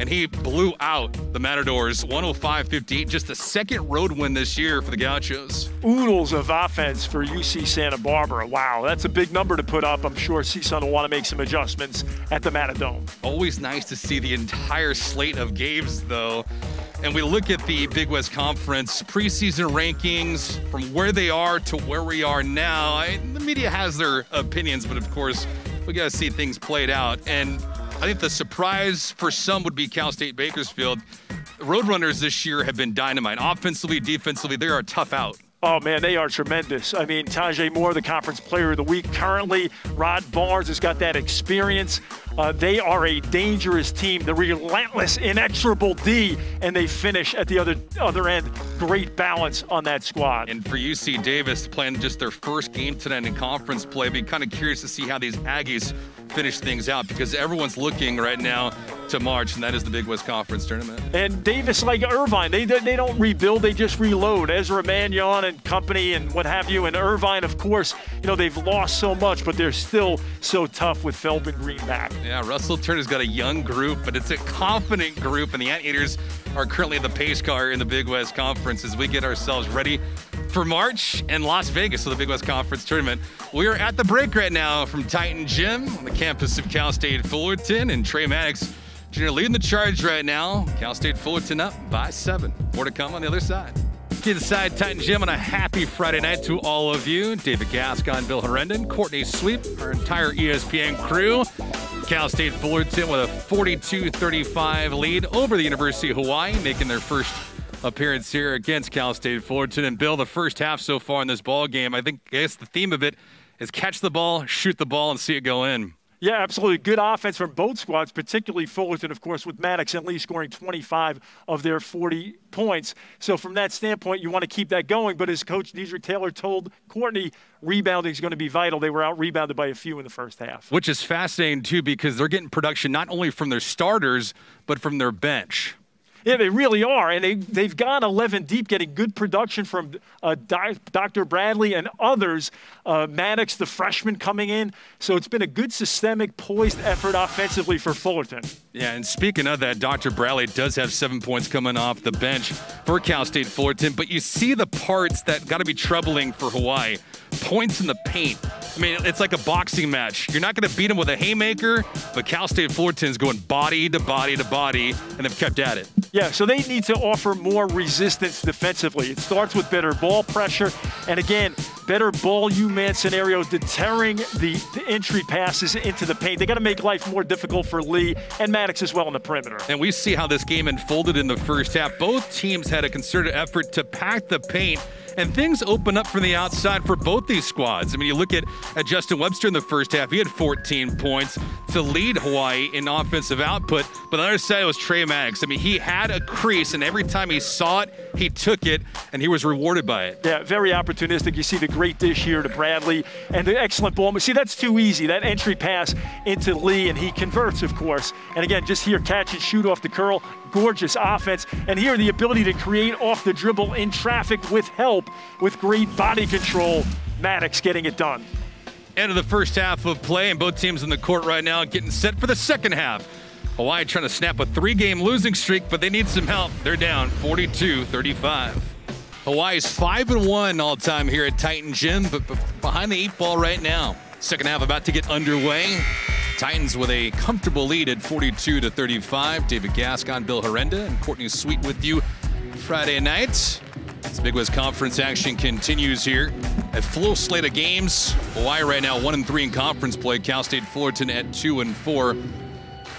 and he blew out the Matadors 105-58. Just the second road win this year for the Gauchos. Oodles of offense for UC Santa Barbara. Wow, that's a big number to put up. I'm sure CSUN will want to make some adjustments at the Matadome. Always nice to see the entire slate of games, though. And we look at the Big West Conference preseason rankings from where they are to where we are now. I, the media has their opinions, but of course, we got to see things played out. And I think the surprise for some would be Cal State Bakersfield. Roadrunners this year have been dynamite. Offensively, defensively, they are tough out. Oh, man, they are tremendous. I mean, Taze Moore, the conference player of the week currently. Rod Barnes has got that experience. Uh, they are a dangerous team, the relentless, inexorable D, and they finish at the other other end. Great balance on that squad. And for UC Davis playing just their first game tonight in conference play, I'd be kind of curious to see how these Aggies finish things out because everyone's looking right now to March, and that is the Big West Conference tournament. And Davis, like Irvine, they they don't rebuild, they just reload. Ezra Manjon and company and what have you. And Irvine, of course, you know they've lost so much, but they're still so tough with Feldman Green back. Yeah, Russell Turner's got a young group, but it's a confident group, and the Anteaters are currently the pace car in the Big West Conference as we get ourselves ready for March and Las Vegas for the Big West Conference tournament. We are at the break right now from Titan Gym on the campus of Cal State Fullerton, and Trey Maddox Jr. leading the charge right now. Cal State Fullerton up by seven. More to come on the other side. back inside Titan Gym on a happy Friday night to all of you. David Gascon, Bill Herendon, Courtney Sweet, our entire ESPN crew. Cal State Fullerton with a 42-35 lead over the University of Hawaii, making their first appearance here against Cal State Fullerton. And Bill, the first half so far in this ball game, I think I guess the theme of it is catch the ball, shoot the ball, and see it go in. Yeah, absolutely. Good offense from both squads, particularly Fullerton, of course, with Maddox and Lee scoring 25 of their 40 points. So, from that standpoint, you want to keep that going. But as Coach Dedric Taylor told Courtney, rebounding is going to be vital. They were out rebounded by a few in the first half. Which is fascinating, too, because they're getting production not only from their starters, but from their bench. Yeah, they really are. And they, they've gone 11 deep, getting good production from uh, Dr. Bradley and others. Uh, Maddox, the freshman, coming in. So it's been a good, systemic, poised effort offensively for Fullerton. Yeah, and speaking of that, Dr. Bradley does have seven points coming off the bench for Cal State Fullerton. But you see the parts that got to be troubling for Hawaii points in the paint. I mean, it's like a boxing match. You're not going to beat him with a haymaker, but Cal State Fullerton's going body to body to body, and they've kept at it. Yeah, so they need to offer more resistance defensively. It starts with better ball pressure, and again, better ball you man scenario, deterring the, the entry passes into the paint. They got to make life more difficult for Lee and Maddox as well in the perimeter. And we see how this game unfolded in the first half. Both teams had a concerted effort to pack the paint and things open up from the outside for both these squads. I mean, you look at, at Justin Webster in the first half, he had 14 points to lead Hawaii in offensive output. But on the other side was Trey Maddox. I mean, he had a crease, and every time he saw it, he took it, and he was rewarded by it. Yeah, very opportunistic. You see the great dish here to Bradley and the excellent ball. See, that's too easy. That entry pass into Lee, and he converts, of course. And again, just here, catch and shoot off the curl. Gorgeous offense. And here, the ability to create off the dribble in traffic with help, with great body control. Maddox getting it done. End of the first half of play, and both teams in the court right now getting set for the second half. Hawaii trying to snap a three game losing streak, but they need some help. They're down 42 35. Hawaii's 5 and 1 all time here at Titan Gym, but behind the eight ball right now. Second half about to get underway. Titans with a comfortable lead at 42 to 35. David Gascon, Bill Herenda, and Courtney Sweet with you Friday night. As Big West Conference action continues here. A full slate of games. Hawaii right now one and three in conference play. Cal State Fullerton at two and four.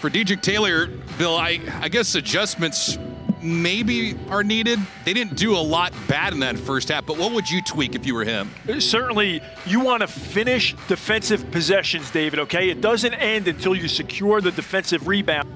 For Dedric Taylor, Bill, I, I guess adjustments maybe are needed. They didn't do a lot bad in that first half, but what would you tweak if you were him? Certainly, you want to finish defensive possessions, David, okay? It doesn't end until you secure the defensive rebound.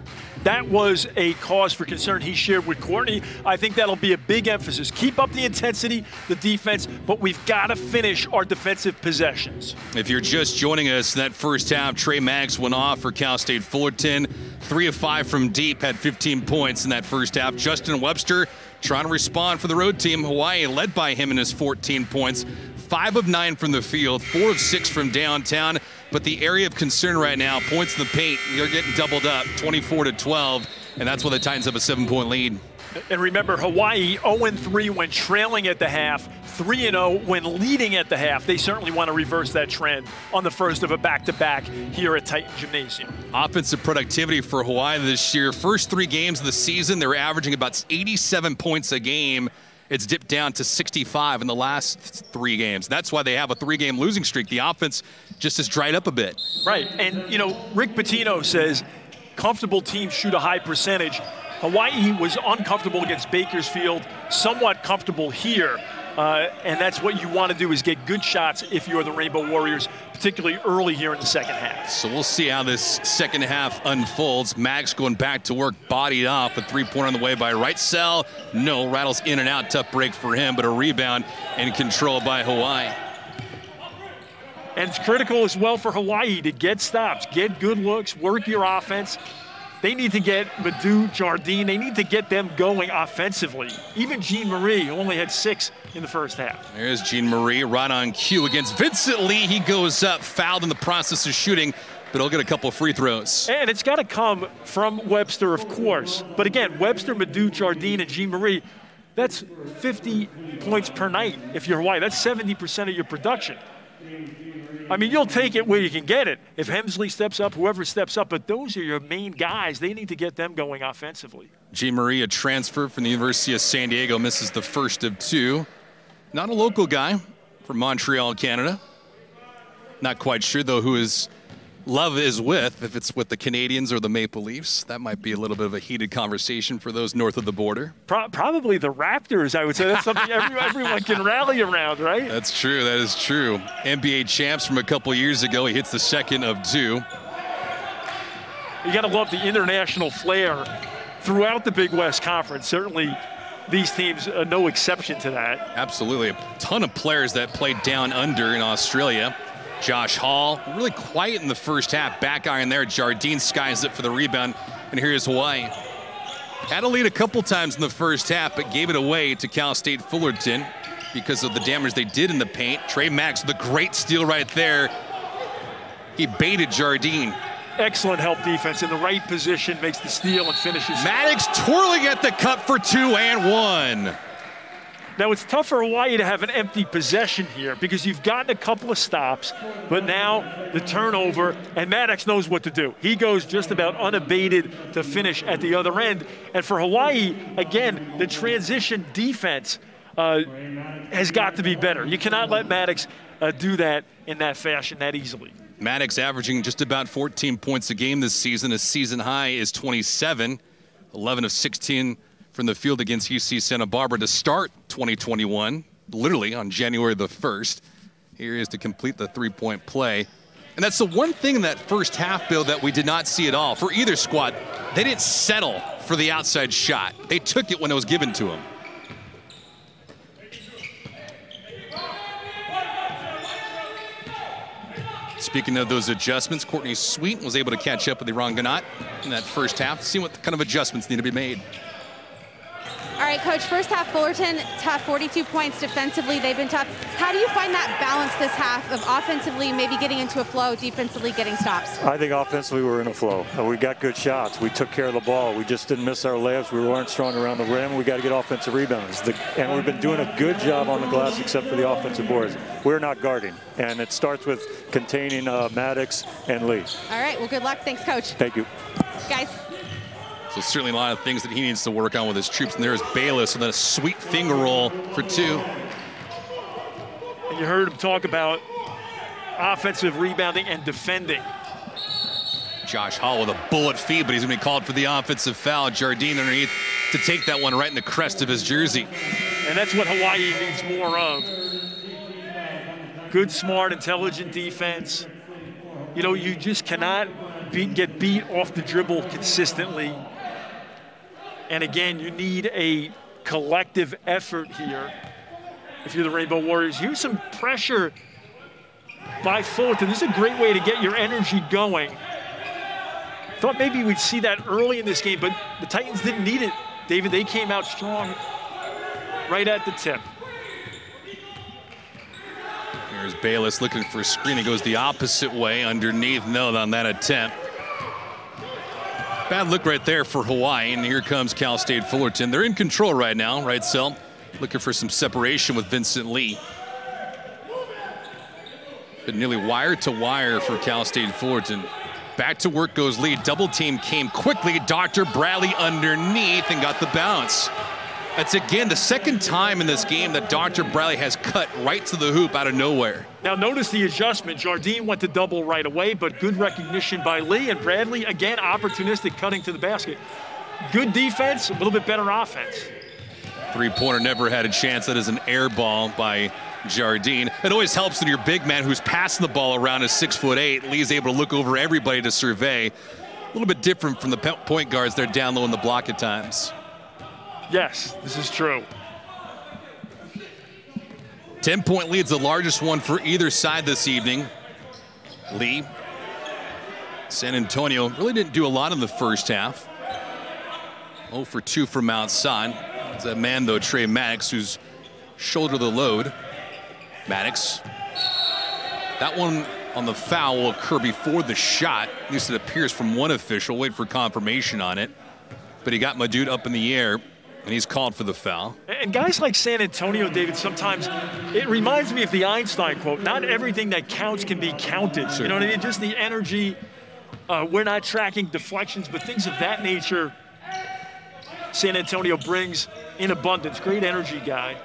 That was a cause for concern he shared with Courtney. I think that'll be a big emphasis. Keep up the intensity, the defense, but we've got to finish our defensive possessions. If you're just joining us, that first half, Trey Maddox went off for Cal State Fullerton. Three of five from deep, had 15 points in that first half. Justin Webster trying to respond for the road team. Hawaii led by him in his 14 points. Five of nine from the field, four of six from downtown. But the area of concern right now, points in the paint, you're getting doubled up, 24 to 12, and that's why the Titans have a seven-point lead. And remember, Hawaii 0-3 when trailing at the half, 3-0 when leading at the half. They certainly want to reverse that trend on the first of a back-to-back here at Titan Gymnasium. Offensive productivity for Hawaii this year. First three games of the season, they're averaging about 87 points a game. It's dipped down to 65 in the last three games. That's why they have a three game losing streak. The offense just has dried up a bit. Right. And, you know, Rick Pitino says comfortable teams shoot a high percentage. Hawaii was uncomfortable against Bakersfield, somewhat comfortable here. Uh, and that's what you want to do is get good shots if you're the Rainbow Warriors, particularly early here in the second half. So we'll see how this second half unfolds. Max going back to work, bodied off, a three-pointer on the way by Wrightsell. No, rattles in and out, tough break for him, but a rebound and control by Hawaii. And it's critical as well for Hawaii to get stops, get good looks, work your offense. They need to get Madut Jardine. They need to get them going offensively. Even Jean Marie, who only had six in the first half. There's Jean Marie right on cue against Vincent Lee. He goes up, fouled in the process of shooting, but he'll get a couple free throws. And it's got to come from Webster, of course. But again, Webster, Madut Jardine, and Jean Marie, that's 50 points per night if you're Hawaii. That's 70% of your production. I mean, you'll take it where you can get it. If Hemsley steps up, whoever steps up, but those are your main guys. They need to get them going offensively. Jean Marie transfer from the University of San Diego misses the first of two. Not a local guy from Montreal, Canada. Not quite sure, though, who his love is with, if it's with the Canadiens or the Maple Leafs. That might be a little bit of a heated conversation for those north of the border. Pro- probably the Raptors, I would say. That's something every, (laughs) everyone can rally around, right? That's true. That is true. NBA champs from a couple years ago. He hits the second of two. You got to love the international flair throughout the Big West Conference. Certainly, these teams uh, no exception to that. Absolutely. A ton of players that played down under in Australia. Josh Hall, really quiet in the first half. Back iron there. Jardine skies it for the rebound. And here's Hawaii. Had a lead a couple times in the first half, but gave it away to Cal State Fullerton because of the damage they did in the paint. Trey Max, the great steal right there. He baited Jardine. Excellent help defense in the right position, makes the steal and finishes. Maddox twirling at the cup for two and one. Now it's tough for Hawaii to have an empty possession here because you've gotten a couple of stops, but now the turnover, and Maddox knows what to do. He goes just about unabated to finish at the other end. And for Hawaii, again, the transition defense uh, has got to be better. You cannot let Maddox uh, do that in that fashion that easily. Maddox averaging just about 14 points a game this season. His season high is 27, 11 of 16 from the field against UC Santa Barbara to start 2021, literally on January the 1st. Here is to complete the three point play. And that's the one thing in that first half, Bill, that we did not see at all for either squad. They didn't settle for the outside shot, they took it when it was given to them. Speaking of those adjustments, Courtney Sweet was able to catch up with Eran Ganot in that first half, to see what kind of adjustments need to be made. All right, Coach, first half, Fullerton, tough, 42 points defensively. They've been tough. How do you find that balance this half of offensively maybe getting into a flow, defensively getting stops? I think offensively we were in a flow. Uh, we got good shots. We took care of the ball. We just didn't miss our layups. We weren't strong around the rim. We got to get offensive rebounds. The, and we've been doing a good job on the glass except for the offensive boards. We're not guarding. And it starts with containing uh, Maddox and Lee. All right, well, good luck. Thanks, Coach. Thank you. Guys. So certainly a lot of things that he needs to work on with his troops. And there's Bayles with a sweet finger roll for two. And you heard him talk about offensive rebounding and defending. Josh Hall with a bullet feed, but he's going to be called for the offensive foul. Jardine underneath to take that one right in the crest of his jersey. And that's what Hawaii needs more of. Good, smart, intelligent defense. You know, you just cannot beat, get beat off the dribble consistently and again, you need a collective effort here if you're the Rainbow Warriors. Use some pressure by Fullerton. This is a great way to get your energy going. Thought maybe we'd see that early in this game, but the Titans didn't need it. David, they came out strong right at the tip. Here's Bayles looking for a screen. It goes the opposite way underneath. No on that attempt. Bad look right there for Hawaii, and here comes Cal State Fullerton. They're in control right now, right, Sel? Looking for some separation with Vincent Lee. But nearly wire to wire for Cal State Fullerton. Back to work goes Lee. Double team came quickly. Dr. Bradley underneath and got the bounce. That's again the second time in this game that Dr. Bradley has cut right to the hoop out of nowhere. Now notice the adjustment. Jardine went to double right away, but good recognition by Lee and Bradley again opportunistic cutting to the basket. Good defense, a little bit better offense. Three-pointer never had a chance. That is an air ball by Jardine. It always helps when your big man who's passing the ball around is six foot eight. Lee's able to look over everybody to survey. A little bit different from the point guards. They're down low in the block at times. Yes, this is true. 10 point lead's the largest one for either side this evening. Lee, San Antonio really didn't do a lot in the first half. 0 for 2 from outside. It's that man, though, Trey Maddox, who's shoulder the load. Maddox. That one on the foul will occur before the shot. At least it appears from one official. Wait for confirmation on it. But he got Madut up in the air And he's called for the foul. And guys like San Antonio, David, sometimes it reminds me of the Einstein quote not everything that counts can be counted. Sure. You know what I mean? Just the energy. Uh, we're not tracking deflections, but things of that nature. San Antonio brings in abundance. Great energy guy.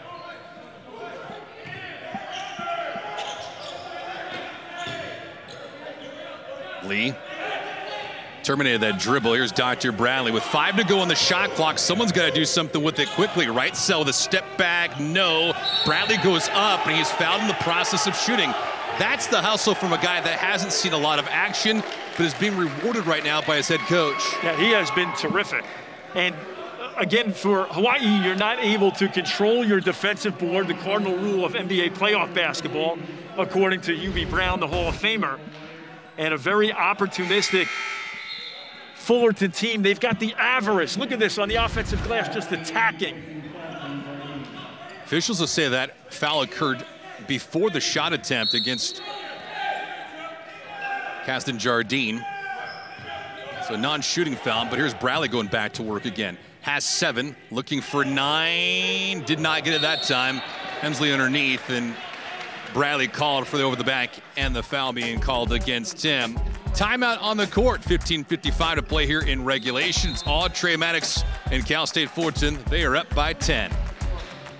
Lee terminated that dribble. Here's Dr. Bradley with five to go on the shot clock. Someone's got to do something with it quickly, right? So the step back, no. Bradley goes up, and he's fouled in the process of shooting. That's the hustle from a guy that hasn't seen a lot of action, but is being rewarded right now by his head coach. Yeah, he has been terrific. And uh, again, for Hawaii, you're not able to control your defensive board, the cardinal rule of NBA playoff basketball, according to Hubie Brown, the Hall of Famer. And a very opportunistic Fullerton team. They've got the avarice. Look at this on the offensive glass, just attacking. Officials will say that foul occurred before the shot attempt against Casdon Jardine. So non-shooting foul, but here's Bradley going back to work again. Has seven, looking for nine. Did not get it that time. Hemsley underneath, and Bradley called for the over the back and the foul being called against him. Timeout on the court, 15.55 to play here in regulation. It's all Trey Maddox and Cal State Fullerton. They are up by 10.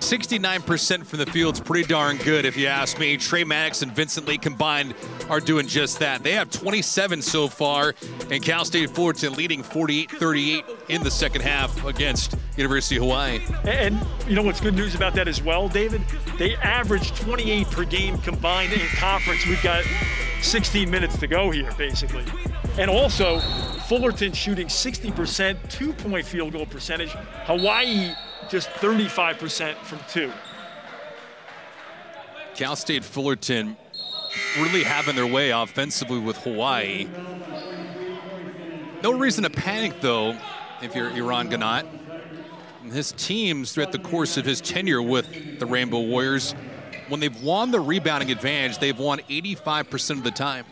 69% from the field's pretty darn good, if you ask me. Trey Maddox and Vincent Lee combined are doing just that. They have 27 so far, and Cal State Fullerton leading 48-38 in the second half against University of Hawaii. And you know what's good news about that as well, David? They average 28 per game combined in conference. We've got 16 minutes to go here, basically. And also, Fullerton shooting 60% two-point field goal percentage. Hawaii just 35% from two. Cal State Fullerton really having their way offensively with Hawaii. No reason to panic, though, if you're Eran Ganot. His teams, throughout the course of his tenure with the Rainbow Warriors, when they've won the rebounding advantage, they've won 85% of the time.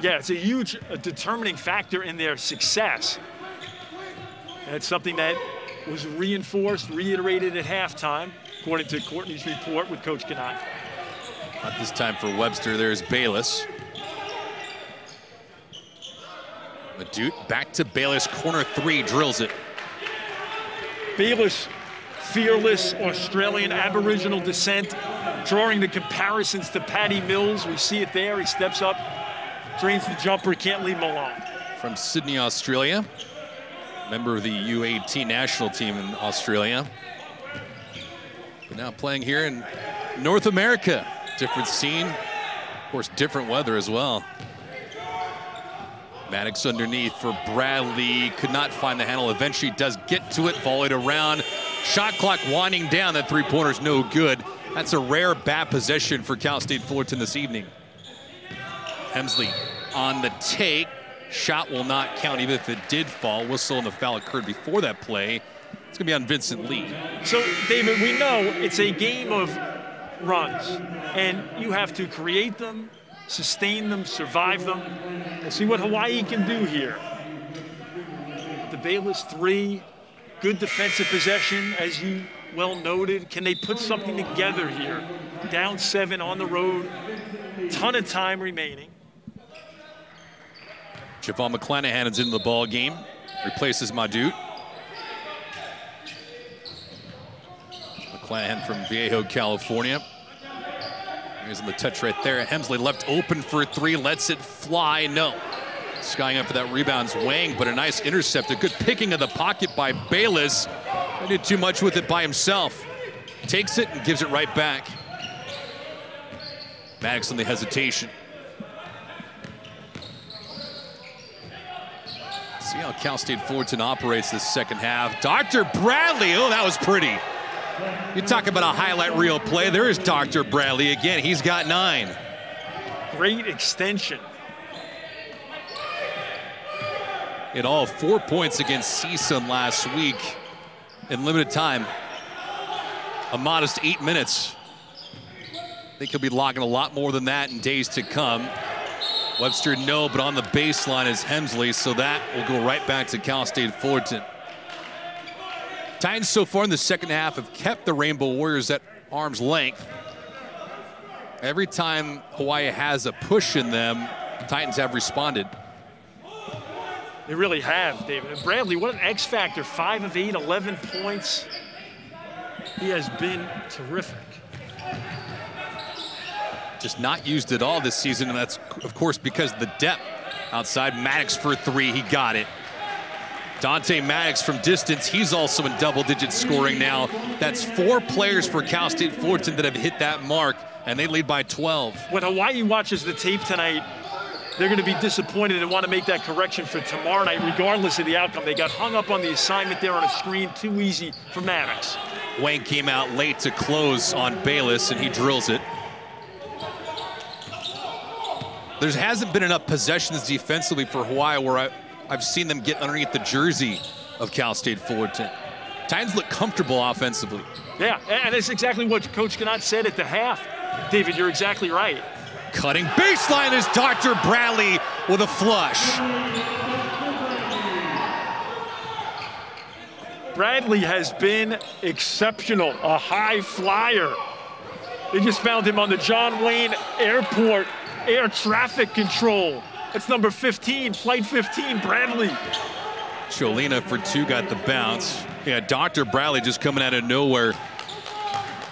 Yeah, it's a huge uh, determining factor in their success. And it's something that was reinforced, reiterated at halftime, according to Courtney's report with Coach Ganot. Not this time for Webster. There's Bayles. Madut back to Bayles. Corner three, drills it. Bayles, fearless Australian Aboriginal descent, drawing the comparisons to Patty Mills. We see it there. He steps up, drains the jumper, can't leave him alone. From Sydney, Australia. Member of the U18 national team in Australia. But now playing here in North America. Different scene. Of course, different weather as well. Maddox underneath for Bradley. Could not find the handle. Eventually does get to it. Volleyed around. Shot clock winding down. That three-pointer's no good. That's a rare bad possession for Cal State Fullerton this evening. Hemsley on the take. Shot will not count even if it did fall. Whistle and the foul occurred before that play. It's going to be on Vincent Lee. So, David, we know it's a game of runs, and you have to create them, sustain them, survive them, and see what Hawaii can do here. The Bayles three, good defensive possession, as you well noted. Can they put something together here? Down seven on the road, ton of time remaining. Javon McClanahan is in the ball game, replaces Madut. McClanahan from Viejo, California. Here's the touch right there. Hemsley left open for three, lets it fly. No. Skying up for that rebound's Wayne, but a nice intercept. A good picking of the pocket by Bayles. He did too much with it by himself. Takes it and gives it right back. Maddox on the hesitation. See how Cal State Fullerton operates this second half. Dr. Bradley, oh, that was pretty. You talk about a highlight reel play. There is Dr. Bradley again. He's got nine. Great extension. In all, four points against CSUN last week in limited time. A modest eight minutes. I think he'll be logging a lot more than that in days to come. Webster, no, but on the baseline is Hemsley, so that will go right back to Cal State Fullerton. Titans so far in the second half have kept the Rainbow Warriors at arm's length. Every time Hawaii has a push in them, the Titans have responded. They really have, David. And Bradley, what an X factor. Five of eight, 11 points. He has been terrific. Just not used at all this season, and that's, of course, because the depth outside. Maddox for three, he got it. Dante Maddox from distance, he's also in double digit scoring now. That's four players for Cal State Fullerton that have hit that mark, and they lead by 12. When Hawaii watches the tape tonight, they're going to be disappointed and want to make that correction for tomorrow night, regardless of the outcome. They got hung up on the assignment there on a screen, too easy for Maddox. Wayne came out late to close on Bayles, and he drills it. There hasn't been enough possessions defensively for Hawaii where I, I've seen them get underneath the jersey of Cal State Fullerton. Titans look comfortable offensively. Yeah, and that's exactly what Coach Ganot said at the half. David, you're exactly right. Cutting baseline is Dr. Bradley with a flush. Bradley has been exceptional, a high flyer. They just found him on the John Wayne Airport air traffic control. That's number 15, flight 15, Bradley. Colina for two got the bounce. Yeah, Dr. Bradley just coming out of nowhere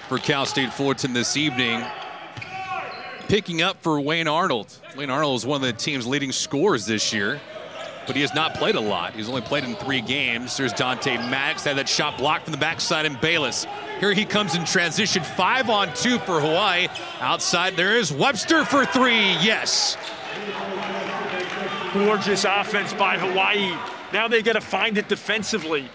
for Cal State Fullerton this evening. Picking up for Wayne Arnold. Wayne Arnold is one of the team's leading scorers this year, but he has not played a lot. He's only played in three games. There's Dante Maddox, had that shot blocked from the backside, and Bayles. Here he comes in transition, five on two for Hawaii. Outside there is Webster for three, yes. Gorgeous offense by Hawaii. Now they got to find it defensively.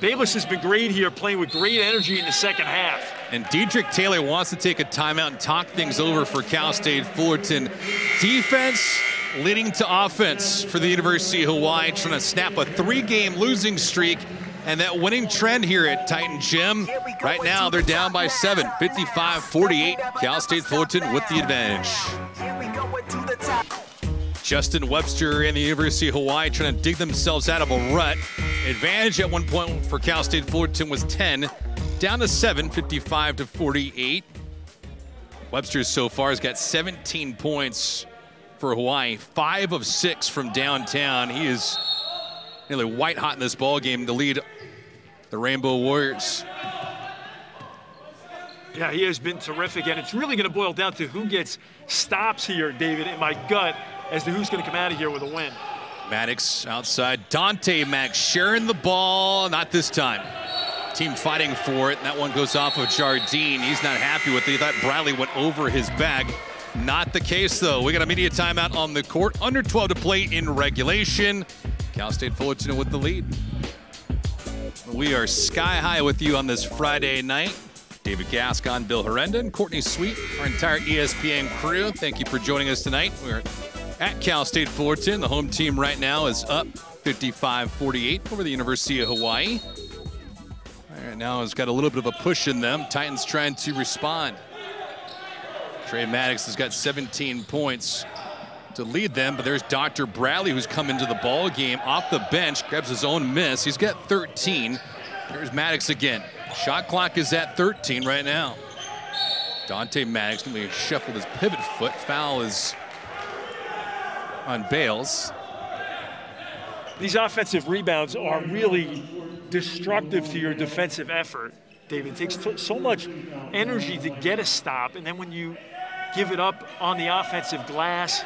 Bayles has been great here, playing with great energy in the second half. And Dedric Taylor wants to take a timeout and talk things over for Cal State Fullerton. Defense leading to offense for the University of Hawaii, trying to snap a three-game losing streak and that winning trend here at Titan Gym. Right now, they're down by seven, 55-48. Cal State Fullerton with the advantage. Justin Webster and the University of Hawaii trying to dig themselves out of a rut. Advantage at one point for Cal State Fullerton was 10, down to 7, 55 to 48. Webster so far has got 17 points for Hawaii, five of six from downtown. He is nearly white hot in this ball game to lead the Rainbow Warriors. Yeah, he has been terrific, and it's really going to boil down to who gets stops here, David, in my gut, as to who's going to come out of here with a win. Maddox outside. Dante Maddox sharing the ball. Not this time. Team fighting for it. And that one goes off of Jardine. He's not happy with it. He thought Bradley went over his back. Not the case, though. We got a media timeout on the court. Under 12 to play in regulation. Cal State Fullerton with the lead. We are sky high with you on this Friday night. David Gascon, Bill Herendon, Courtney Sweet, our entire ESPN crew. Thank you for joining us tonight. We're at Cal State Fullerton. The home team right now is up 55-48 over the University of Hawaii. Right, now it's got a little bit of a push in them. Titans trying to respond. Trey Maddox has got 17 points to lead them, but there's Dr. Bradley who's come into the ball game off the bench, grabs his own miss. He's got 13. Here's Maddox again. Shot clock is at 13 right now. Dante Maddox going to shuffle his pivot foot. Foul is on Bayles. These offensive rebounds are really destructive to your defensive effort, David. It takes so much energy to get a stop, and then when you give it up on the offensive glass,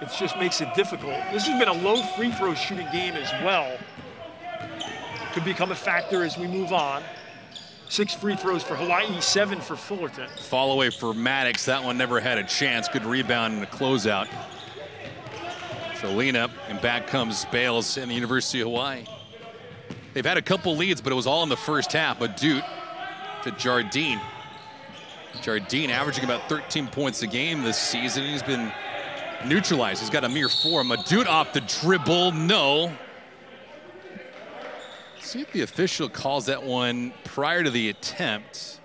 it just makes it difficult. This has been a low free throw shooting game as well. Could become a factor as we move on. Six free throws for Hawaii, seven for Fullerton. Fall away for Maddox. That one never had a chance. Good rebound and a closeout. So lean up, and back comes Bayles and the University of Hawaii. They've had a couple leads, but it was all in the first half. Madut to Jardine. Jardine averaging about 13 points a game this season. He's been neutralized. He's got a mere four. Madut off the dribble. No. See if the official calls that one prior to the attempt.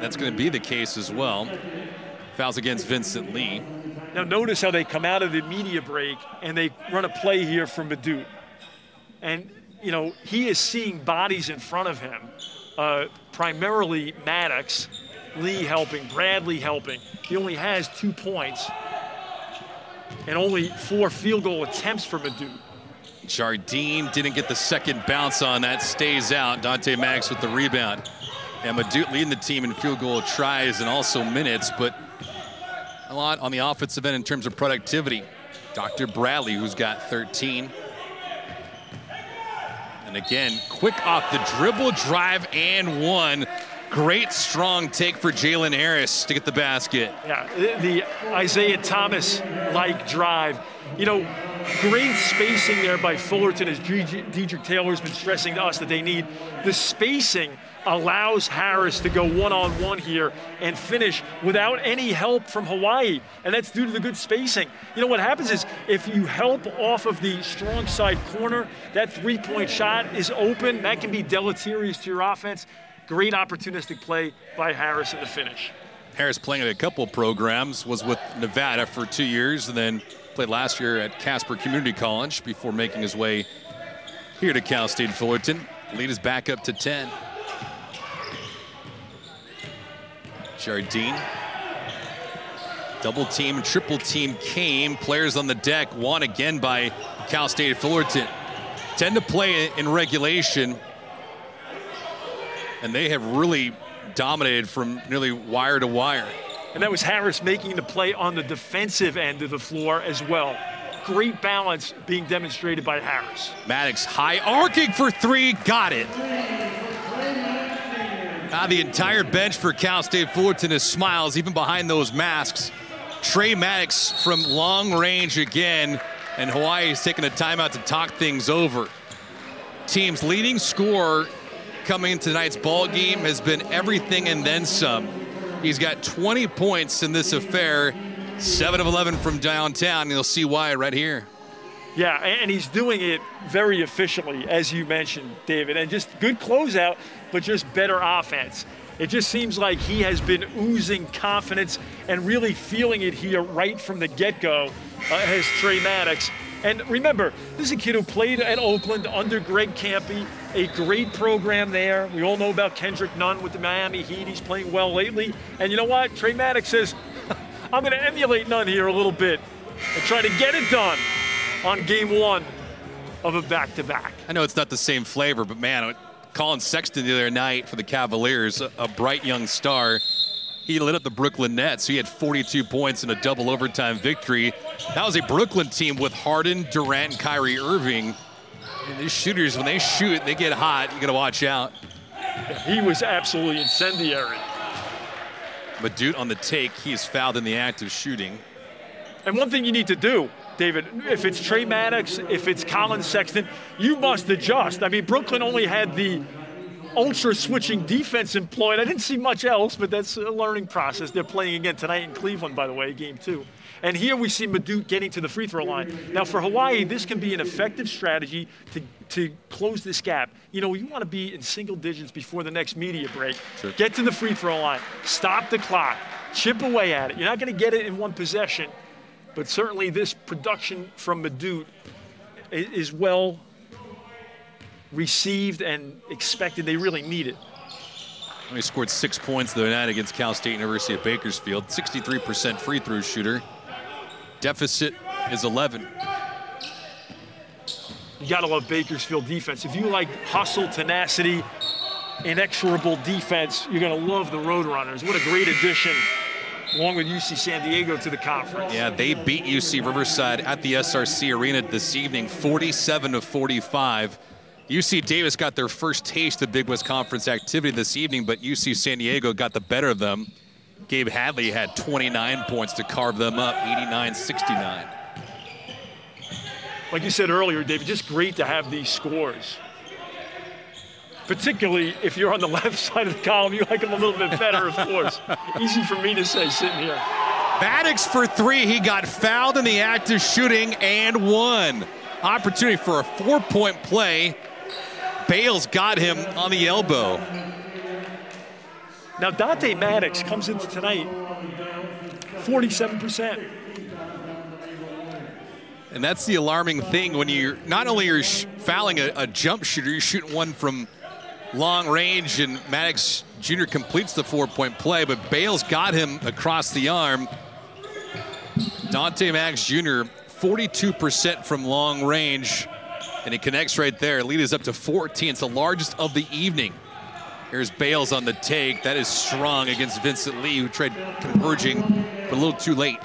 That's going to be the case as well. Fouls against Vincent Lee. Now notice how they come out of the media break and they run a play here from Madut. And, you know, he is seeing bodies in front of him, uh, primarily Maddox, Lee helping, Bradley helping. He only has two points and only four field goal attempts for Madut. Jardine didn't get the second bounce on that, stays out. Dante Maddox with the rebound. And Madut leading the team in field goal tries and also minutes, but a lot on the offensive end in terms of productivity. Dr. Bradley, who's got 13. And again, quick off the dribble, drive, and one. Great strong take for Jalen Harris to get the basket. Yeah, the Isaiah Thomas-like drive. You know, great spacing there by Fullerton as Dedric Taylor's been stressing to us that they need. The spacing allows Harris to go one-on-one here and finish without any help from Hawaii, and that's due to the good spacing. You know what happens is if you help off of the strong side corner, that three-point shot is open. That can be deleterious to your offense. Great opportunistic play by Harris at the finish. Harris playing at a couple programs, was with Nevada for two years, and then played last year at Casper Community College before making his way here to Cal State Fullerton. Lead is back up to 10. Jardine. Double team, triple team came. Players on the deck, won again by Cal State Fullerton. 10 to play in regulation and they have really dominated from nearly wire to wire. And that was Harris making the play on the defensive end of the floor as well. Great balance being demonstrated by Harris. Maddox high arcing for three, got it. Now the entire bench for Cal State Fullerton is smiles, even behind those masks. Trey Maddox from long range again, and Hawaii is taking a timeout to talk things over. Team's leading scorer coming into tonight's ball game has been everything and then some. He's got 20 points in this affair, 7 of 11 from downtown. You'll see why right here. Yeah, and he's doing it very efficiently, as you mentioned, David, and just good closeout, but just better offense. It just seems like he has been oozing confidence and really feeling it here right from the get-go uh, as Trey Maddox. And remember, this is a kid who played at Oakland under Greg Kampe, a great program there. We all know about Kendrick Nunn with the Miami Heat. He's playing well lately. And you know what? Trey Maddox says, (laughs) I'm going to emulate Nunn here a little bit and try to get it done on game one of a back-to-back. I know it's not the same flavor, but man, Collin Sexton the other night for the Cavaliers, a, a bright young star, he lit up the Brooklyn Nets. He had 42 points in a double overtime victory. That was a Brooklyn team with Harden, Durant, and Kyrie Irving. And these shooters, when they shoot, they get hot. You got to watch out. He was absolutely incendiary. But dude, on the take, he is fouled in the act of shooting. And one thing you need to do, David, if it's Trey Maddox, if it's Collin Sexton, you must adjust. I mean, Brooklyn only had the ultra switching defense employed. I didn't see much else, but that's a learning process. They're playing again tonight in Cleveland, by the way, game two. And here we see Madut getting to the free throw line. Now, for Hawaii, this can be an effective strategy to, to close this gap. You know, you want to be in single digits before the next media break. Sure. Get to the free throw line, stop the clock, chip away at it. You're not going to get it in one possession, but certainly this production from Madut is well received and expected. They really need it. He scored six points the night against Cal State University of Bakersfield. 63% free throw shooter. Deficit is 11. You got to love Bakersfield defense. If you like hustle, tenacity, inexorable defense, you're going to love the Roadrunners. What a great addition along with UC San Diego to the conference. Yeah, they beat UC Riverside at the SRC Arena this evening, 47 to 45. UC Davis got their first taste of Big West Conference activity this evening, but UC San Diego got the better of them. Gabe Hadley had 29 points to carve them up, 89-69. Like you said earlier, David, just great to have these scores. Particularly if you're on the (laughs) left side of the column, you like them a little bit better, of course. (laughs) Easy for me to say sitting here. Maddox for three. He got fouled in the act of shooting and won. Opportunity for a four-point play. Bayles got him on the elbow. Now Dante Maddox comes into tonight 47%. And that's the alarming thing when you're not only you're fouling a, a, jump shooter, you're shooting one from long range, and Maddox Jr. completes the four point play, but Bayles got him across the arm. Dante Maddox Jr., 42% from long range, and he connects right there. Lead is up to 14. It's the largest of the evening. Here's Bayles on the take. That is strong against Vincent Lee, who tried converging, but a little too late.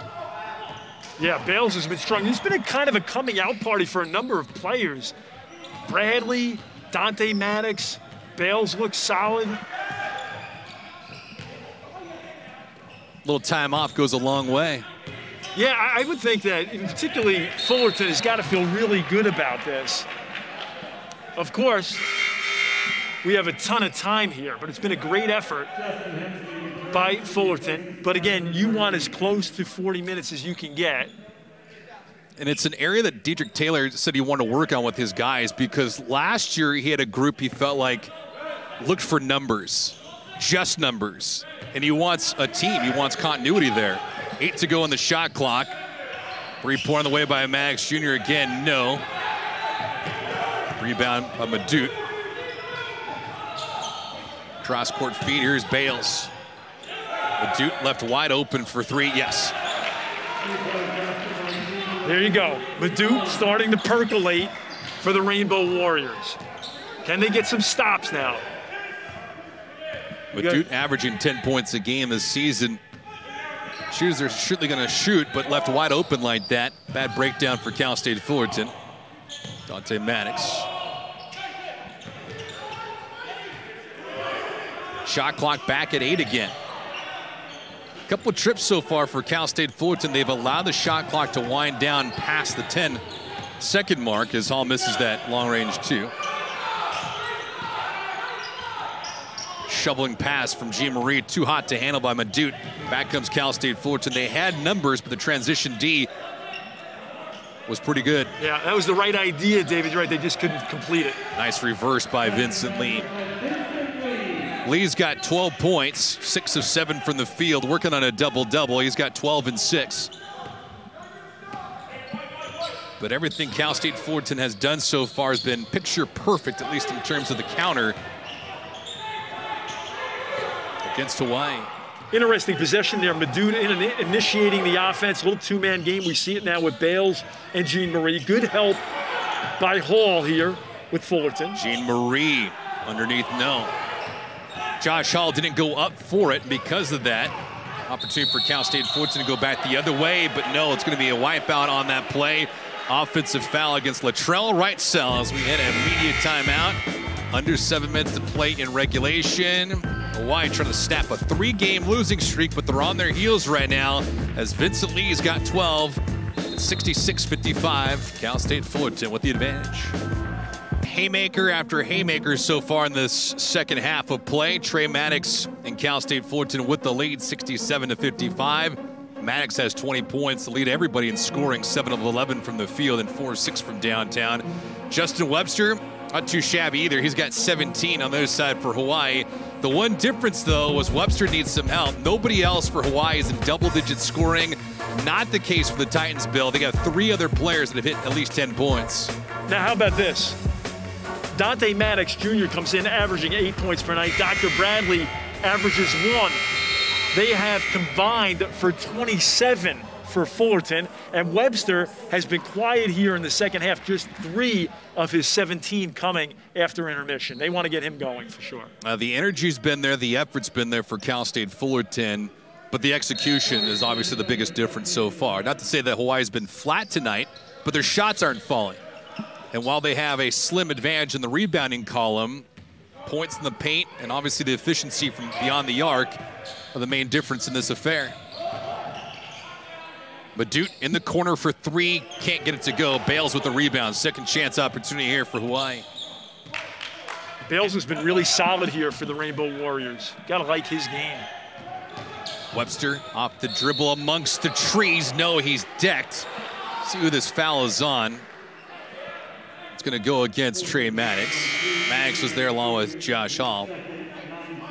Yeah, Bayles has been strong. It's been a kind of a coming out party for a number of players. Bradley, Dante Maddox, Bayles looks solid. A little time off goes a long way. Yeah, I would think that particularly Fullerton has got to feel really good about this. Of course, we have a ton of time here, but it's been a great effort by Fullerton. But again, you want as close to 40 minutes as you can get. And it's an area that Dedric Taylor said he wanted to work on with his guys because last year he had a group he felt like looked for numbers, just numbers. And he wants a team, he wants continuity there. Eight to go on the shot clock. Three point on the way by Maddox Jr. again, no. Rebound by Madut. Cross court feed, here's Bayles. Madut left wide open for three, yes. There you go. Madut starting to percolate for the Rainbow Warriors. Can they get some stops now? Madut averaging 10 points a game this season. Shooters are surely going to shoot, but left wide open like that. Bad breakdown for Cal State Fullerton. Dante Maddox Shot clock back at eight again. Couple of trips so far for Cal State Fullerton. They've allowed the shot clock to wind down past the 10 second mark as Hall misses that long range two. Shoveling pass from Jean Marie, too hot to handle by Madut. Back comes Cal State Fullerton. They had numbers, but the transition D was pretty good. Yeah, that was the right idea, David. You're right, they just couldn't complete it. Nice reverse by Vincent Lee. Lee's got 12 points, six of seven from the field, working on a double-double. He's got 12 and six. But everything Cal State Fullerton has done so far has been picture perfect, at least in terms of the counter against Hawaii. Interesting possession there. Madut initiating the offense, little two-man game. We see it now with Bayles and Jean Marie. Good help by Hall here with Fullerton. Jean Marie underneath no. Josh Hall didn't go up for it because of that. Opportunity for Cal State Fullerton to go back the other way, but no, it's going to be a wipeout on that play. Offensive foul against Latrell Wrightsell as we hit a immediate timeout. Under seven minutes to play in regulation. Hawaii trying to snap a three-game losing streak, but they're on their heels right now as Vincent Lee's got 12. 66-55, Cal State Fullerton with the advantage haymaker after haymaker so far in this second half of play. Trey Maddox and Cal State Fullerton with the lead, 67 to 55. Maddox has 20 points to lead everybody in scoring, 7 of 11 from the field and 4 6 from downtown. Justin Webster, not too shabby either. He's got 17 on the other side for Hawaii. The one difference, though, was Webster needs some help. Nobody else for Hawaii is in double digit scoring. Not the case for the Titans, Bill. They got three other players that have hit at least 10 points. Now, how about this? Dante Maddox Jr. comes in averaging eight points per night. Dr. Bradley averages one. They have combined for 27 for Fullerton, and Webster has been quiet here in the second half, just three of his 17 coming after intermission. They want to get him going for sure. Uh, the energy's been there, the effort's been there for Cal State Fullerton, but the execution is obviously the biggest difference so far. Not to say that Hawaii's been flat tonight, but their shots aren't falling. And while they have a slim advantage in the rebounding column, points in the paint and obviously the efficiency from beyond the arc are the main difference in this affair. Madut in the corner for three, can't get it to go. Bayles with the rebound. Second chance opportunity here for Hawaii. Bayles has been really solid here for the Rainbow Warriors. Gotta like his game. Webster off the dribble amongst the trees. No, he's decked. See who this foul is on going to go against Trey Maddox. Maddox was there along with Josh Hall.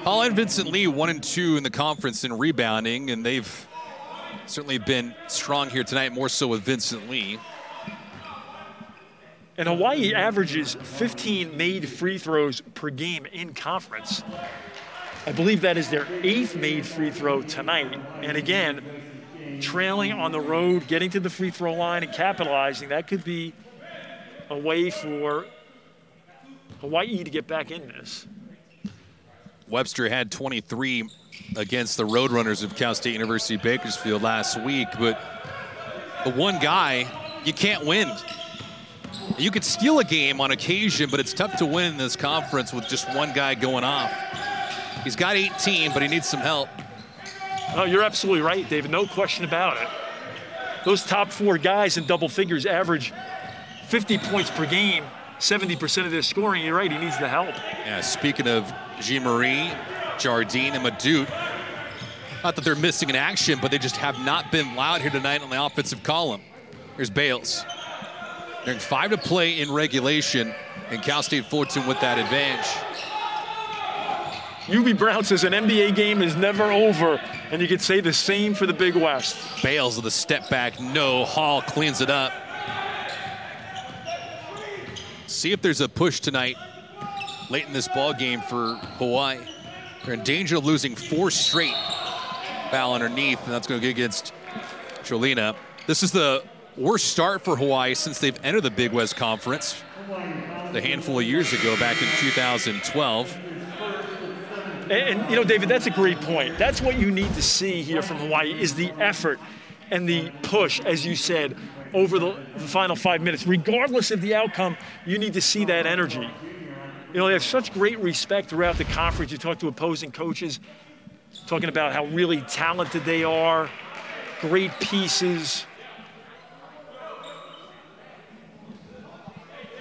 Hall and Vincent Lee, one and two in the conference in rebounding, and they've certainly been strong here tonight, more so with Vincent Lee. And Hawaii averages 15 made free throws per game in conference. I believe that is their eighth made free throw tonight. And again, trailing on the road, getting to the free throw line and capitalizing, that could be a way for Hawaii to get back in this. Webster had 23 against the Roadrunners of Cal State University Bakersfield last week, but the one guy, you can't win. You could steal a game on occasion, but it's tough to win in this conference with just one guy going off. He's got 18, but he needs some help. Oh, you're absolutely right, David. No question about it. Those top four guys in double figures average 50 points per game, 70% of their scoring. You're right, he needs the help. Yeah, speaking of Jean Marie, Jardine, and Madut, not that they're missing in action, but they just have not been loud here tonight on the offensive column. Here's Bayles. They're in five to play in regulation, and Cal State Fullerton with that advantage. Hubie Brown says an NBA game is never over, and you could say the same for the Big West. Bayles with a step back, no. Hall cleans it up. See if there's a push tonight late in this ball game for Hawaii. They're in danger of losing four straight. Foul underneath, and that's going to get against Colina. This is the worst start for Hawaii since they've entered the Big West Conference a handful of years ago, back in 2012. And, and, you know, David, that's a great point. That's what you need to see here from Hawaii is the effort and the push, as you said, over the, the final five minutes. Regardless of the outcome, you need to see that energy. You know, they have such great respect throughout the conference. You talk to opposing coaches, talking about how really talented they are, great pieces.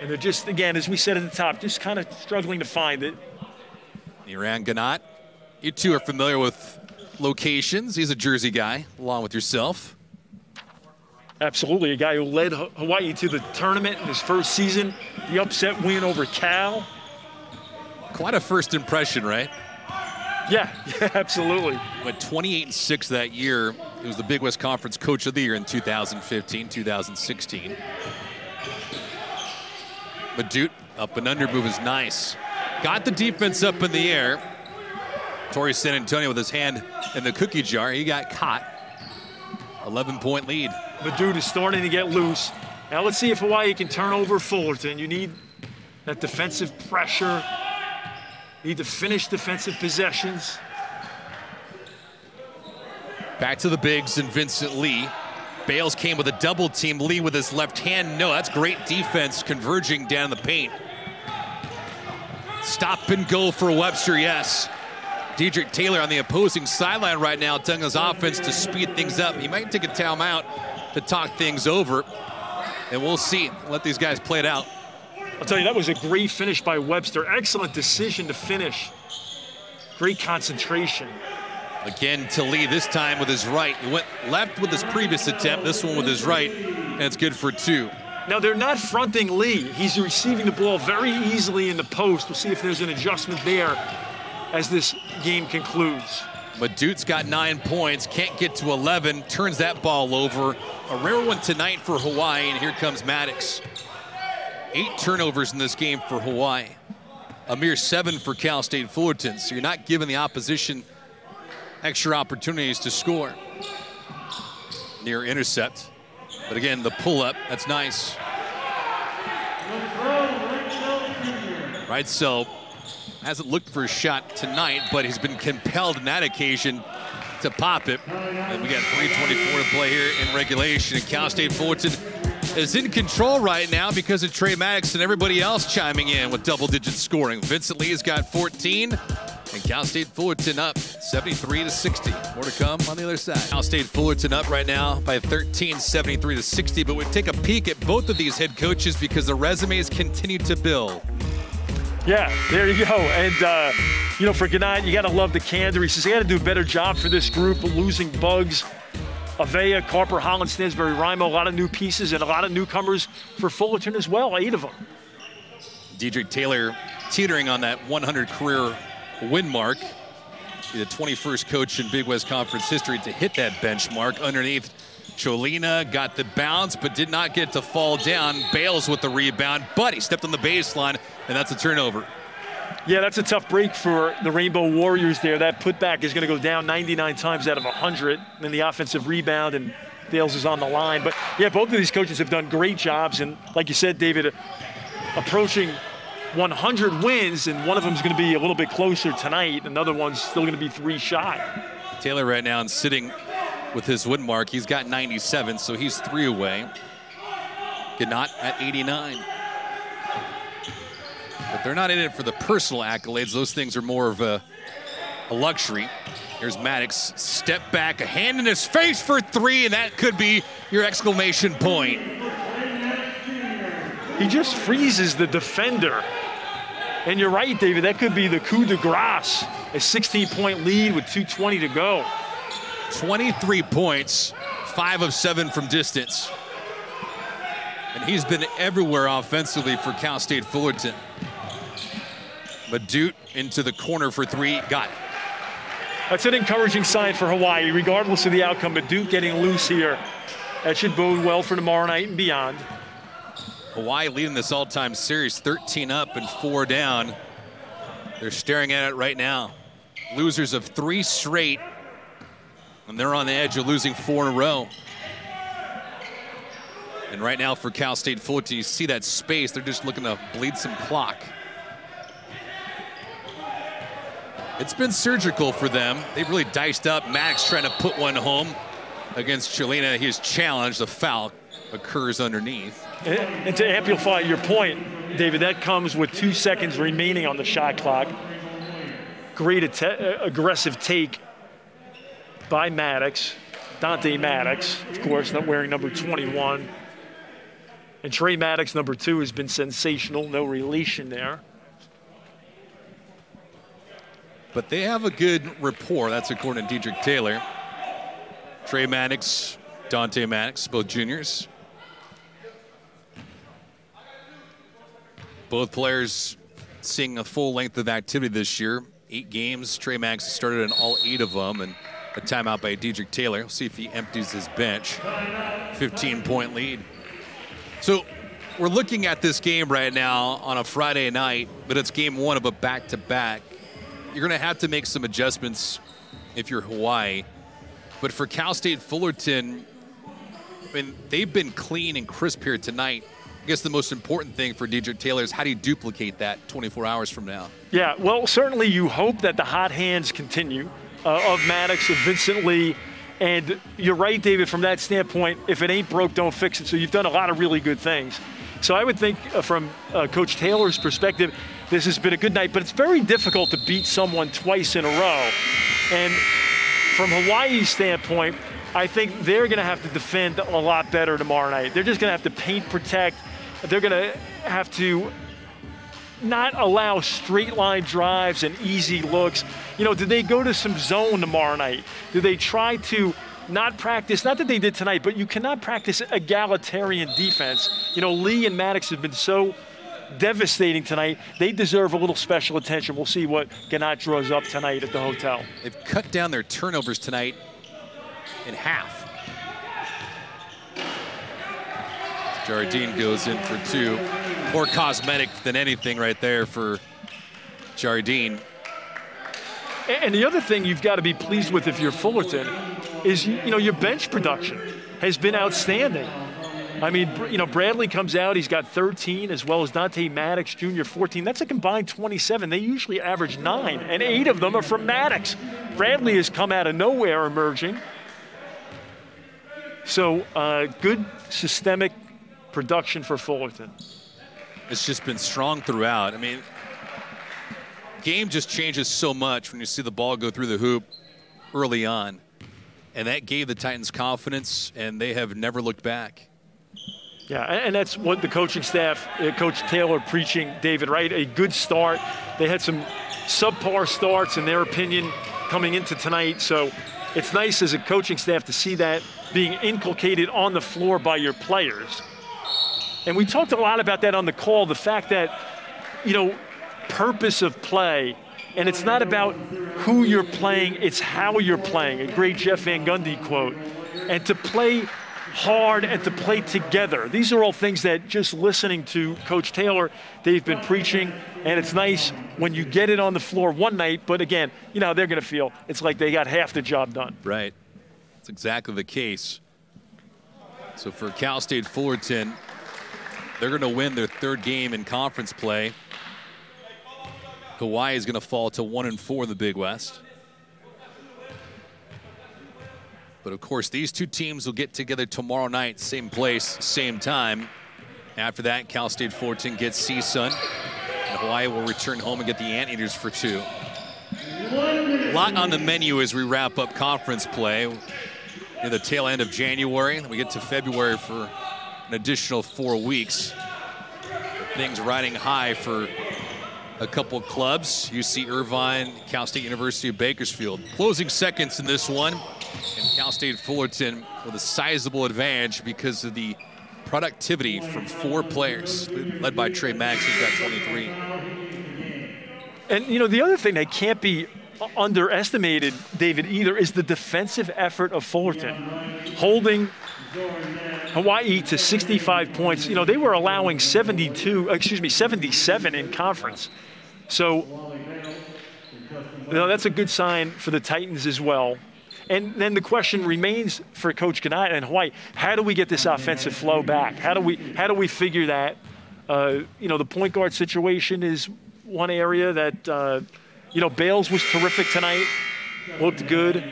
And they're just, again, as we said at the top, just kind of struggling to find it. Eran Ganot, you two are familiar with locations. He's a Jersey guy, along with yourself. Absolutely, a guy who led Hawaii to the tournament in his first season, the upset win over Cal. Quite a first impression, right? Yeah, (laughs) yeah, absolutely. Went 28 and 6 that year. He was the Big West Conference Coach of the Year in 2015, 2016. Madut up and under move is nice. Got the defense up in the air. Tory San Antonio with his hand in the cookie jar. He got caught. 11 point lead. Madut is starting to get loose. Now let's see if Hawaii can turn over Fullerton. You need that defensive pressure. You need to finish defensive possessions. Back to the bigs and Vincent Lee. Bayles came with a double team. Lee with his left hand. No, that's great defense converging down the paint. Stop and go for Webster, yes. Dedric Taylor on the opposing sideline right now telling his offense to speed things up. He might take a timeout to talk things over. And we'll see. Let these guys play it out. I'll tell you, that was a great finish by Webster. Excellent decision to finish. Great concentration. Again to Lee, this time with his right. He went left with his previous attempt, this one with his right, and it's good for two. Now, they're not fronting Lee. He's receiving the ball very easily in the post. We'll see if there's an adjustment there as this game concludes. Madut's got nine points, can't get to 11, turns that ball over. A rare one tonight for Hawaii, and here comes Maddox. Eight turnovers in this game for Hawaii. A mere seven for Cal State Fullerton, so you're not giving the opposition extra opportunities to score. Near intercept. But again, the pull-up, that's nice. Right, so hasn't looked for a shot tonight, but he's been compelled in that occasion to pop it. And we got 3.24 to play here in regulation. And Cal State Fullerton is in control right now because of Trey Maddox and everybody else chiming in with double-digit scoring. Vincent Lee has got 14, and Cal State Fullerton up 73 to 60. More to come on the other side. Cal State Fullerton up right now by 13, 73 to 60. But we take a peek at both of these head coaches because the resumes continue to build. Yeah, there you go. And, uh, you know, for Ganot, you got to love the candor. He says, he got to do a better job for this group losing Buggs. Avea, Carper, Hulland, Stansberry, Raimo, a lot of new pieces and a lot of newcomers for Fullerton as well, eight of them. Dedric Taylor teetering on that 100 career win mark. The 21st coach in Big West Conference history to hit that benchmark underneath Colina got the bounce, but did not get to fall down. Bayles with the rebound, but he stepped on the baseline, and that's a turnover. Yeah, that's a tough break for the Rainbow Warriors there. That putback is going to go down 99 times out of 100. And the offensive rebound, and Bayles is on the line. But yeah, both of these coaches have done great jobs. And like you said, David, approaching 100 wins, and one of them is going to be a little bit closer tonight. Another one's still going to be three shot. Taylor right now is sitting with his win mark. He's got 97, so he's three away. Ganot at 89. But they're not in it for the personal accolades. Those things are more of a, a luxury. Here's Maddox, step back, a hand in his face for three, and that could be your exclamation point. He just freezes the defender. And you're right, David, that could be the coup de grace. A 16-point lead with 2.20 to go. 23 points, five of seven from distance. And he's been everywhere offensively for Cal State Fullerton. Madut into the corner for three, got it. That's an encouraging sign for Hawaii, regardless of the outcome. Madut getting loose here. That should bode well for tomorrow night and beyond. Hawaii leading this all-time series, 13 up and four down. They're staring at it right now. Losers of three straight, and they're on the edge of losing four in a row. And right now for Cal State Fullerton, you see that space. They're just looking to bleed some clock. It's been surgical for them. They've really diced up. Maddox trying to put one home against Colina. He challenged. The foul occurs underneath. And to amplify your point, David, that comes with two seconds remaining on the shot clock. Great uh, aggressive take by Maddox, Dante Maddox, of course, not wearing number 21. And Trey Maddox, number two, has been sensational. No relation there. But they have a good rapport. That's according to Dedric Taylor. Trey Maddox, Dante Maddox, both juniors. Both players seeing a full length of activity this year. Eight games. Trey Maddox started in all eight of them, and a timeout by Dedric Taylor. We'll see if he empties his bench. 15 point lead. So we're looking at this game right now on a Friday night, but it's game one of a back to back. You're going to have to make some adjustments if you're Hawaii. But for Cal State Fullerton, I mean, they've been clean and crisp here tonight. I guess the most important thing for Dedric Taylor is how do you duplicate that 24 hours from now? Yeah, well, certainly you hope that the hot hands continue uh, of Maddox, of Vincent Lee. And you're right, David, from that standpoint, if it ain't broke, don't fix it. So you've done a lot of really good things. So I would think uh, from uh, Coach Taylor's perspective, this has been a good night, but it's very difficult to beat someone twice in a row. And from Hawaii's standpoint, I think they're going to have to defend a lot better tomorrow night. They're just going to have to paint protect. They're going to have to not allow straight line drives and easy looks. You know, did they go to some zone tomorrow night? Do they try to not practice, not that they did tonight, but you cannot practice egalitarian defense. You know, Lee and Maddox have been so devastating tonight. They deserve a little special attention. We'll see what Ganot draws up tonight at the hotel. They've cut down their turnovers tonight in half. Jardine goes in for two. More cosmetic than anything right there for Jardine. And the other thing you've got to be pleased with if you're Fullerton is, you know, your bench production has been outstanding. I mean, you know, Bradley comes out, he's got 13, as well as Dante Maddox Jr., 14. That's a combined 27. They usually average nine, and eight of them are from Maddox. Bradley has come out of nowhere emerging. So, uh, good systemic production for Fullerton. It's just been strong throughout. I mean, game just changes so much when you see the ball go through the hoop early on. And that gave the Titans confidence, and they have never looked back. Yeah, and that's what the coaching staff, uh, Coach Taylor preaching, David, right? A good start. They had some subpar starts, in their opinion, coming into tonight. So it's nice as a coaching staff to see that being inculcated on the floor by your players. And we talked a lot about that on the call the fact that, you know, purpose of play. And it's not about who you're playing, it's how you're playing. A great Jeff Van Gundy quote. And to play hard and to play together. These are all things that just listening to Coach Taylor, they've been preaching, and it's nice when you get it on the floor one night, but again, you know they're going to feel. It's like they got half the job done. Right. That's exactly the case. So for Cal State Fullerton, they're going to win their third game in conference play. Hawaii is going to fall to one and four in the Big West. But of course, these two teams will get together tomorrow night, same place, same time. After that, Cal State Fullerton gets CSUN. And Hawaii will return home and get the Anteaters for two. A lot on the menu as we wrap up conference play. Near the tail end of January, we get to February for an additional four weeks. Things riding high for a couple clubs, UC Irvine, Cal State University of Bakersfield. Closing seconds in this one, and Cal State Fullerton with a sizable advantage because of the productivity from four players, led by Trey Maddox, who's got 23. And, you know, the other thing that can't be underestimated, David, either is the defensive effort of Fullerton. Holding Hawaii to 65 points. You know, they were allowing 72, excuse me, 77 in conference. So, you know, that's a good sign for the Titans as well. And then the question remains for Coach Ganot and Hawaii: How do we get this offensive flow back? How do we how do we figure that? Uh, you know, the point guard situation is one area that uh, you know Bayles was terrific tonight, looked good.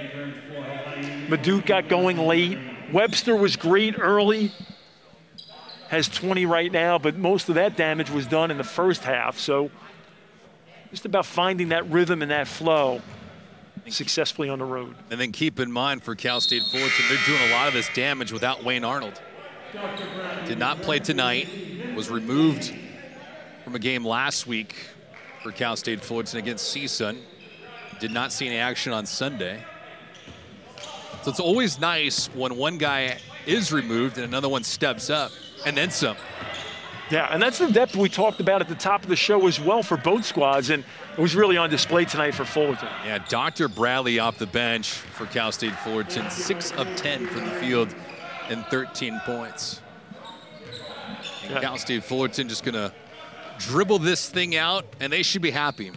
Madut got going late. Webster was great early. Has 20 right now, but most of that damage was done in the first half. So just about finding that rhythm and that flow successfully on the road. And then keep in mind for Cal State Fullerton, they're doing a lot of this damage without Wayne Arnold. Did not play tonight, was removed from a game last week for Cal State Fullerton against CSUN. Did not see any action on Sunday. So it's always nice when one guy is removed and another one steps up and then some. Yeah, and that's the depth we talked about at the top of the show as well for both squads, and it was really on display tonight for Fullerton. Yeah, Dr. Bradley off the bench for Cal State Fullerton, 6 of 10 from the field and 13 points. And yeah. Cal State Fullerton just going to dribble this thing out, and they should be happy.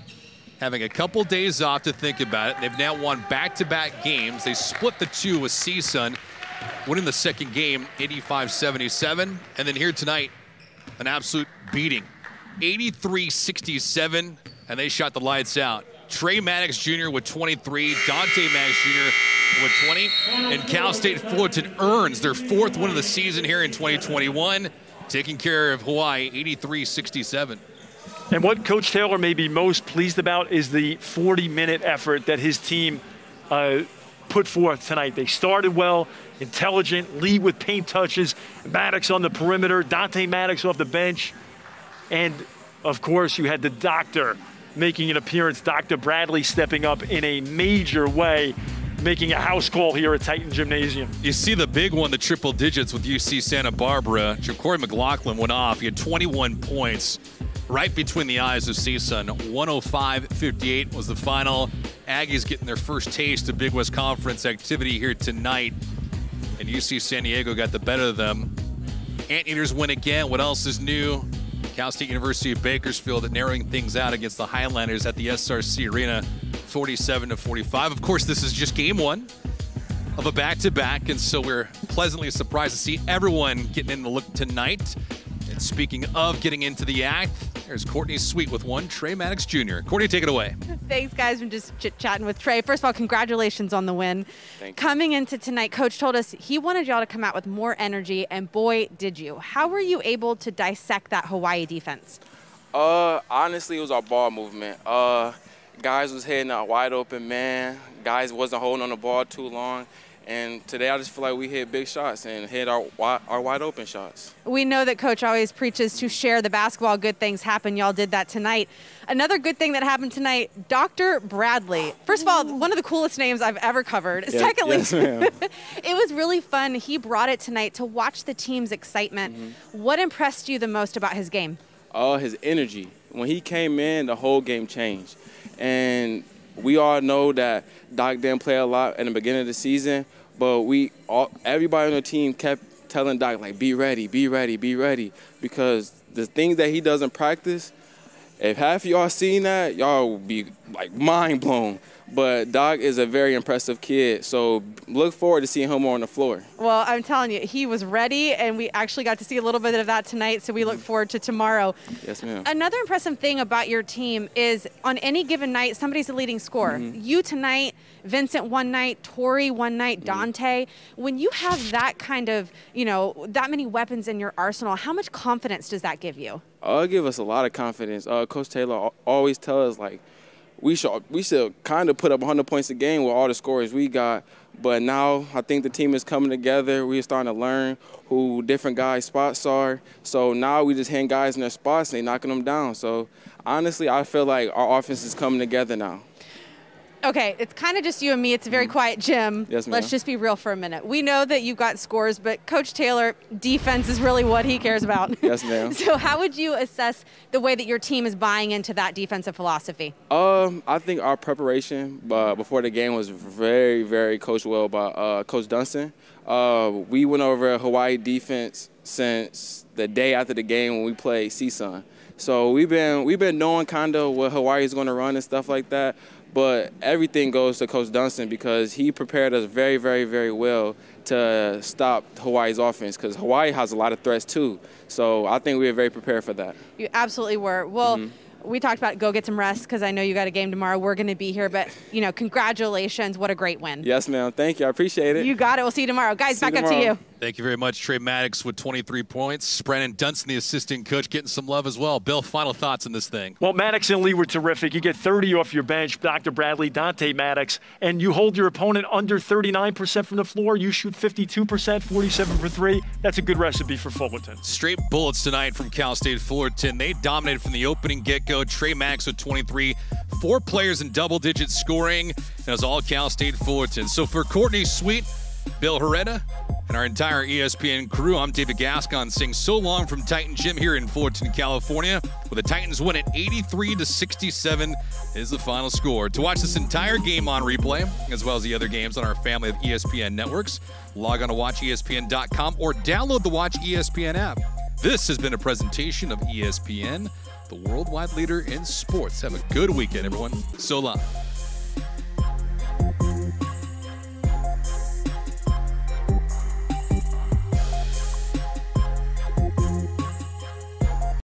Having a couple days off to think about it. They've now won back-to-back -back games. They split the two with CSUN, winning the second game 85-77. And then here tonight, an absolute beating. 83-67, and they shot the lights out. Trey Maddox Jr. with 23, Dante Maddox Jr. with 20, and Cal State Fullerton earns their fourth win of the season here in 2021, taking care of Hawaii 83-67. And what Coach Taylor may be most pleased about is the 40-minute effort that his team uh, put forth tonight. They started well, intelligent, lead with paint touches. Maddox on the perimeter, Dante Maddox off the bench. And of course, you had the doctor making an appearance, Dr. Bradley stepping up in a major way, making a house call here at Titan Gymnasium. You see the big one, the triple digits with UC Santa Barbara. JaQuori McLaughlin went off. He had 21 points right between the eyes of CSUN. 105-58 was the final. Aggies getting their first taste of Big West Conference activity here tonight and UC San Diego got the better of them. Anteaters win again. What else is new? Cal State University of Bakersfield narrowing things out against the Highlanders at the SRC Arena, 47 to 45. Of course, this is just game one of a back-to-back, and so we're pleasantly surprised to see everyone getting in the look tonight. And speaking of getting into the act, there's Courtney Sweet with one, Trey Maddox Jr. Courtney, take it away. Thanks, guys. I'm just chit chatting with Trey. First of all, congratulations on the win. Thank Coming into tonight, Coach told us he wanted y'all to come out with more energy, and boy, did you. How were you able to dissect that Hawaii defense? Uh, honestly, it was our ball movement. Uh, guys was hitting a wide open man. Guys wasn't holding on the ball too long. And today I just feel like we hit big shots and hit our, our wide open shots. We know that Coach always preaches to share the basketball. Good things happen. Y'all did that tonight. Another good thing that happened tonight, Dr. Bradley. First of all, one of the coolest names I've ever covered. Yes, Secondly, yes, (laughs) it was really fun. He brought it tonight to watch the team's excitement. Mm-hmm. What impressed you the most about his game? Oh, his energy. When he came in, the whole game changed. And we all know that Doc didn't play a lot in the beginning of the season, but we all everybody on the team kept telling Doc like, be ready, be ready, be ready, because the things that he doesn't practice, if half of y'all seen that, y'all will be like mind blown. But Doc is a very impressive kid, so look forward to seeing him more on the floor. Well, I'm telling you, he was ready, and we actually got to see a little bit of that tonight, so we look forward to tomorrow. Yes, ma'am. Another impressive thing about your team is on any given night, somebody's the leading scorer. Mm-hmm. You tonight, Vincent one night, Tory one night, Mm-hmm. Dante. When you have that kind of, you know, that many weapons in your arsenal, how much confidence does that give you? Uh, give us a lot of confidence. Uh, Coach Taylor always tell us like we should we should kind of put up 100 points a game with all the scores we got. But now I think the team is coming together. We're starting to learn who different guys' spots are. So now we just hand guys in their spots and they knocking them down. So honestly, I feel like our offense is coming together now. Okay, it's kind of just you and me. It's a very quiet gym. Yes, ma'am. Let's just be real for a minute. We know that you've got scores, but Coach Taylor, defense is really what he cares about. (laughs) Yes, ma'am. (laughs) so, how would you assess the way that your team is buying into that defensive philosophy? Um, I think our preparation uh, before the game was very, very coached well by uh, Coach Dunston. Uh, we went over Hawaii defense since the day after the game when we played CSUN. So we've been we've been knowing kind of what Hawaii is going to run and stuff like that. But everything goes to Coach Dunston because he prepared us very, very, very well to stop Hawaii's offense because Hawaii has a lot of threats too. So I think we were very prepared for that. You absolutely were. Well, Mm-hmm. we talked about go get some rest because I know you got a game tomorrow. We're going to be here, but you know, congratulations! What a great win. Yes, ma'am. Thank you. I appreciate it. You got it. We'll see you tomorrow, guys. See back up to you. Thank you very much, Trey Maddox with 23 points. Brandon Dunson, the assistant coach, getting some love as well. Bill, final thoughts on this thing. Well, Maddox and Lee were terrific. You get 30 off your bench, Dr. Bradley, Dante Maddox, and you hold your opponent under 39% from the floor. You shoot 52%, 47 for three. That's a good recipe for Fullerton. Straight bullets tonight from Cal State Fullerton. They dominated from the opening get go. Trey Maddox with 23, four players in double digit scoring. And it was all Cal State Fullerton. So for Courtney Sweet, Bill Herrera, and our entire ESPN crew, I'm David Gascon saying so long from Titan Gym here in Fullerton, California, where the Titans win at 83 to 67 is the final score. To watch this entire game on replay, as well as the other games on our family of ESPN networks, log on to watchespn.com or download the Watch ESPN app. This has been a presentation of ESPN, the worldwide leader in sports. Have a good weekend, everyone. So long.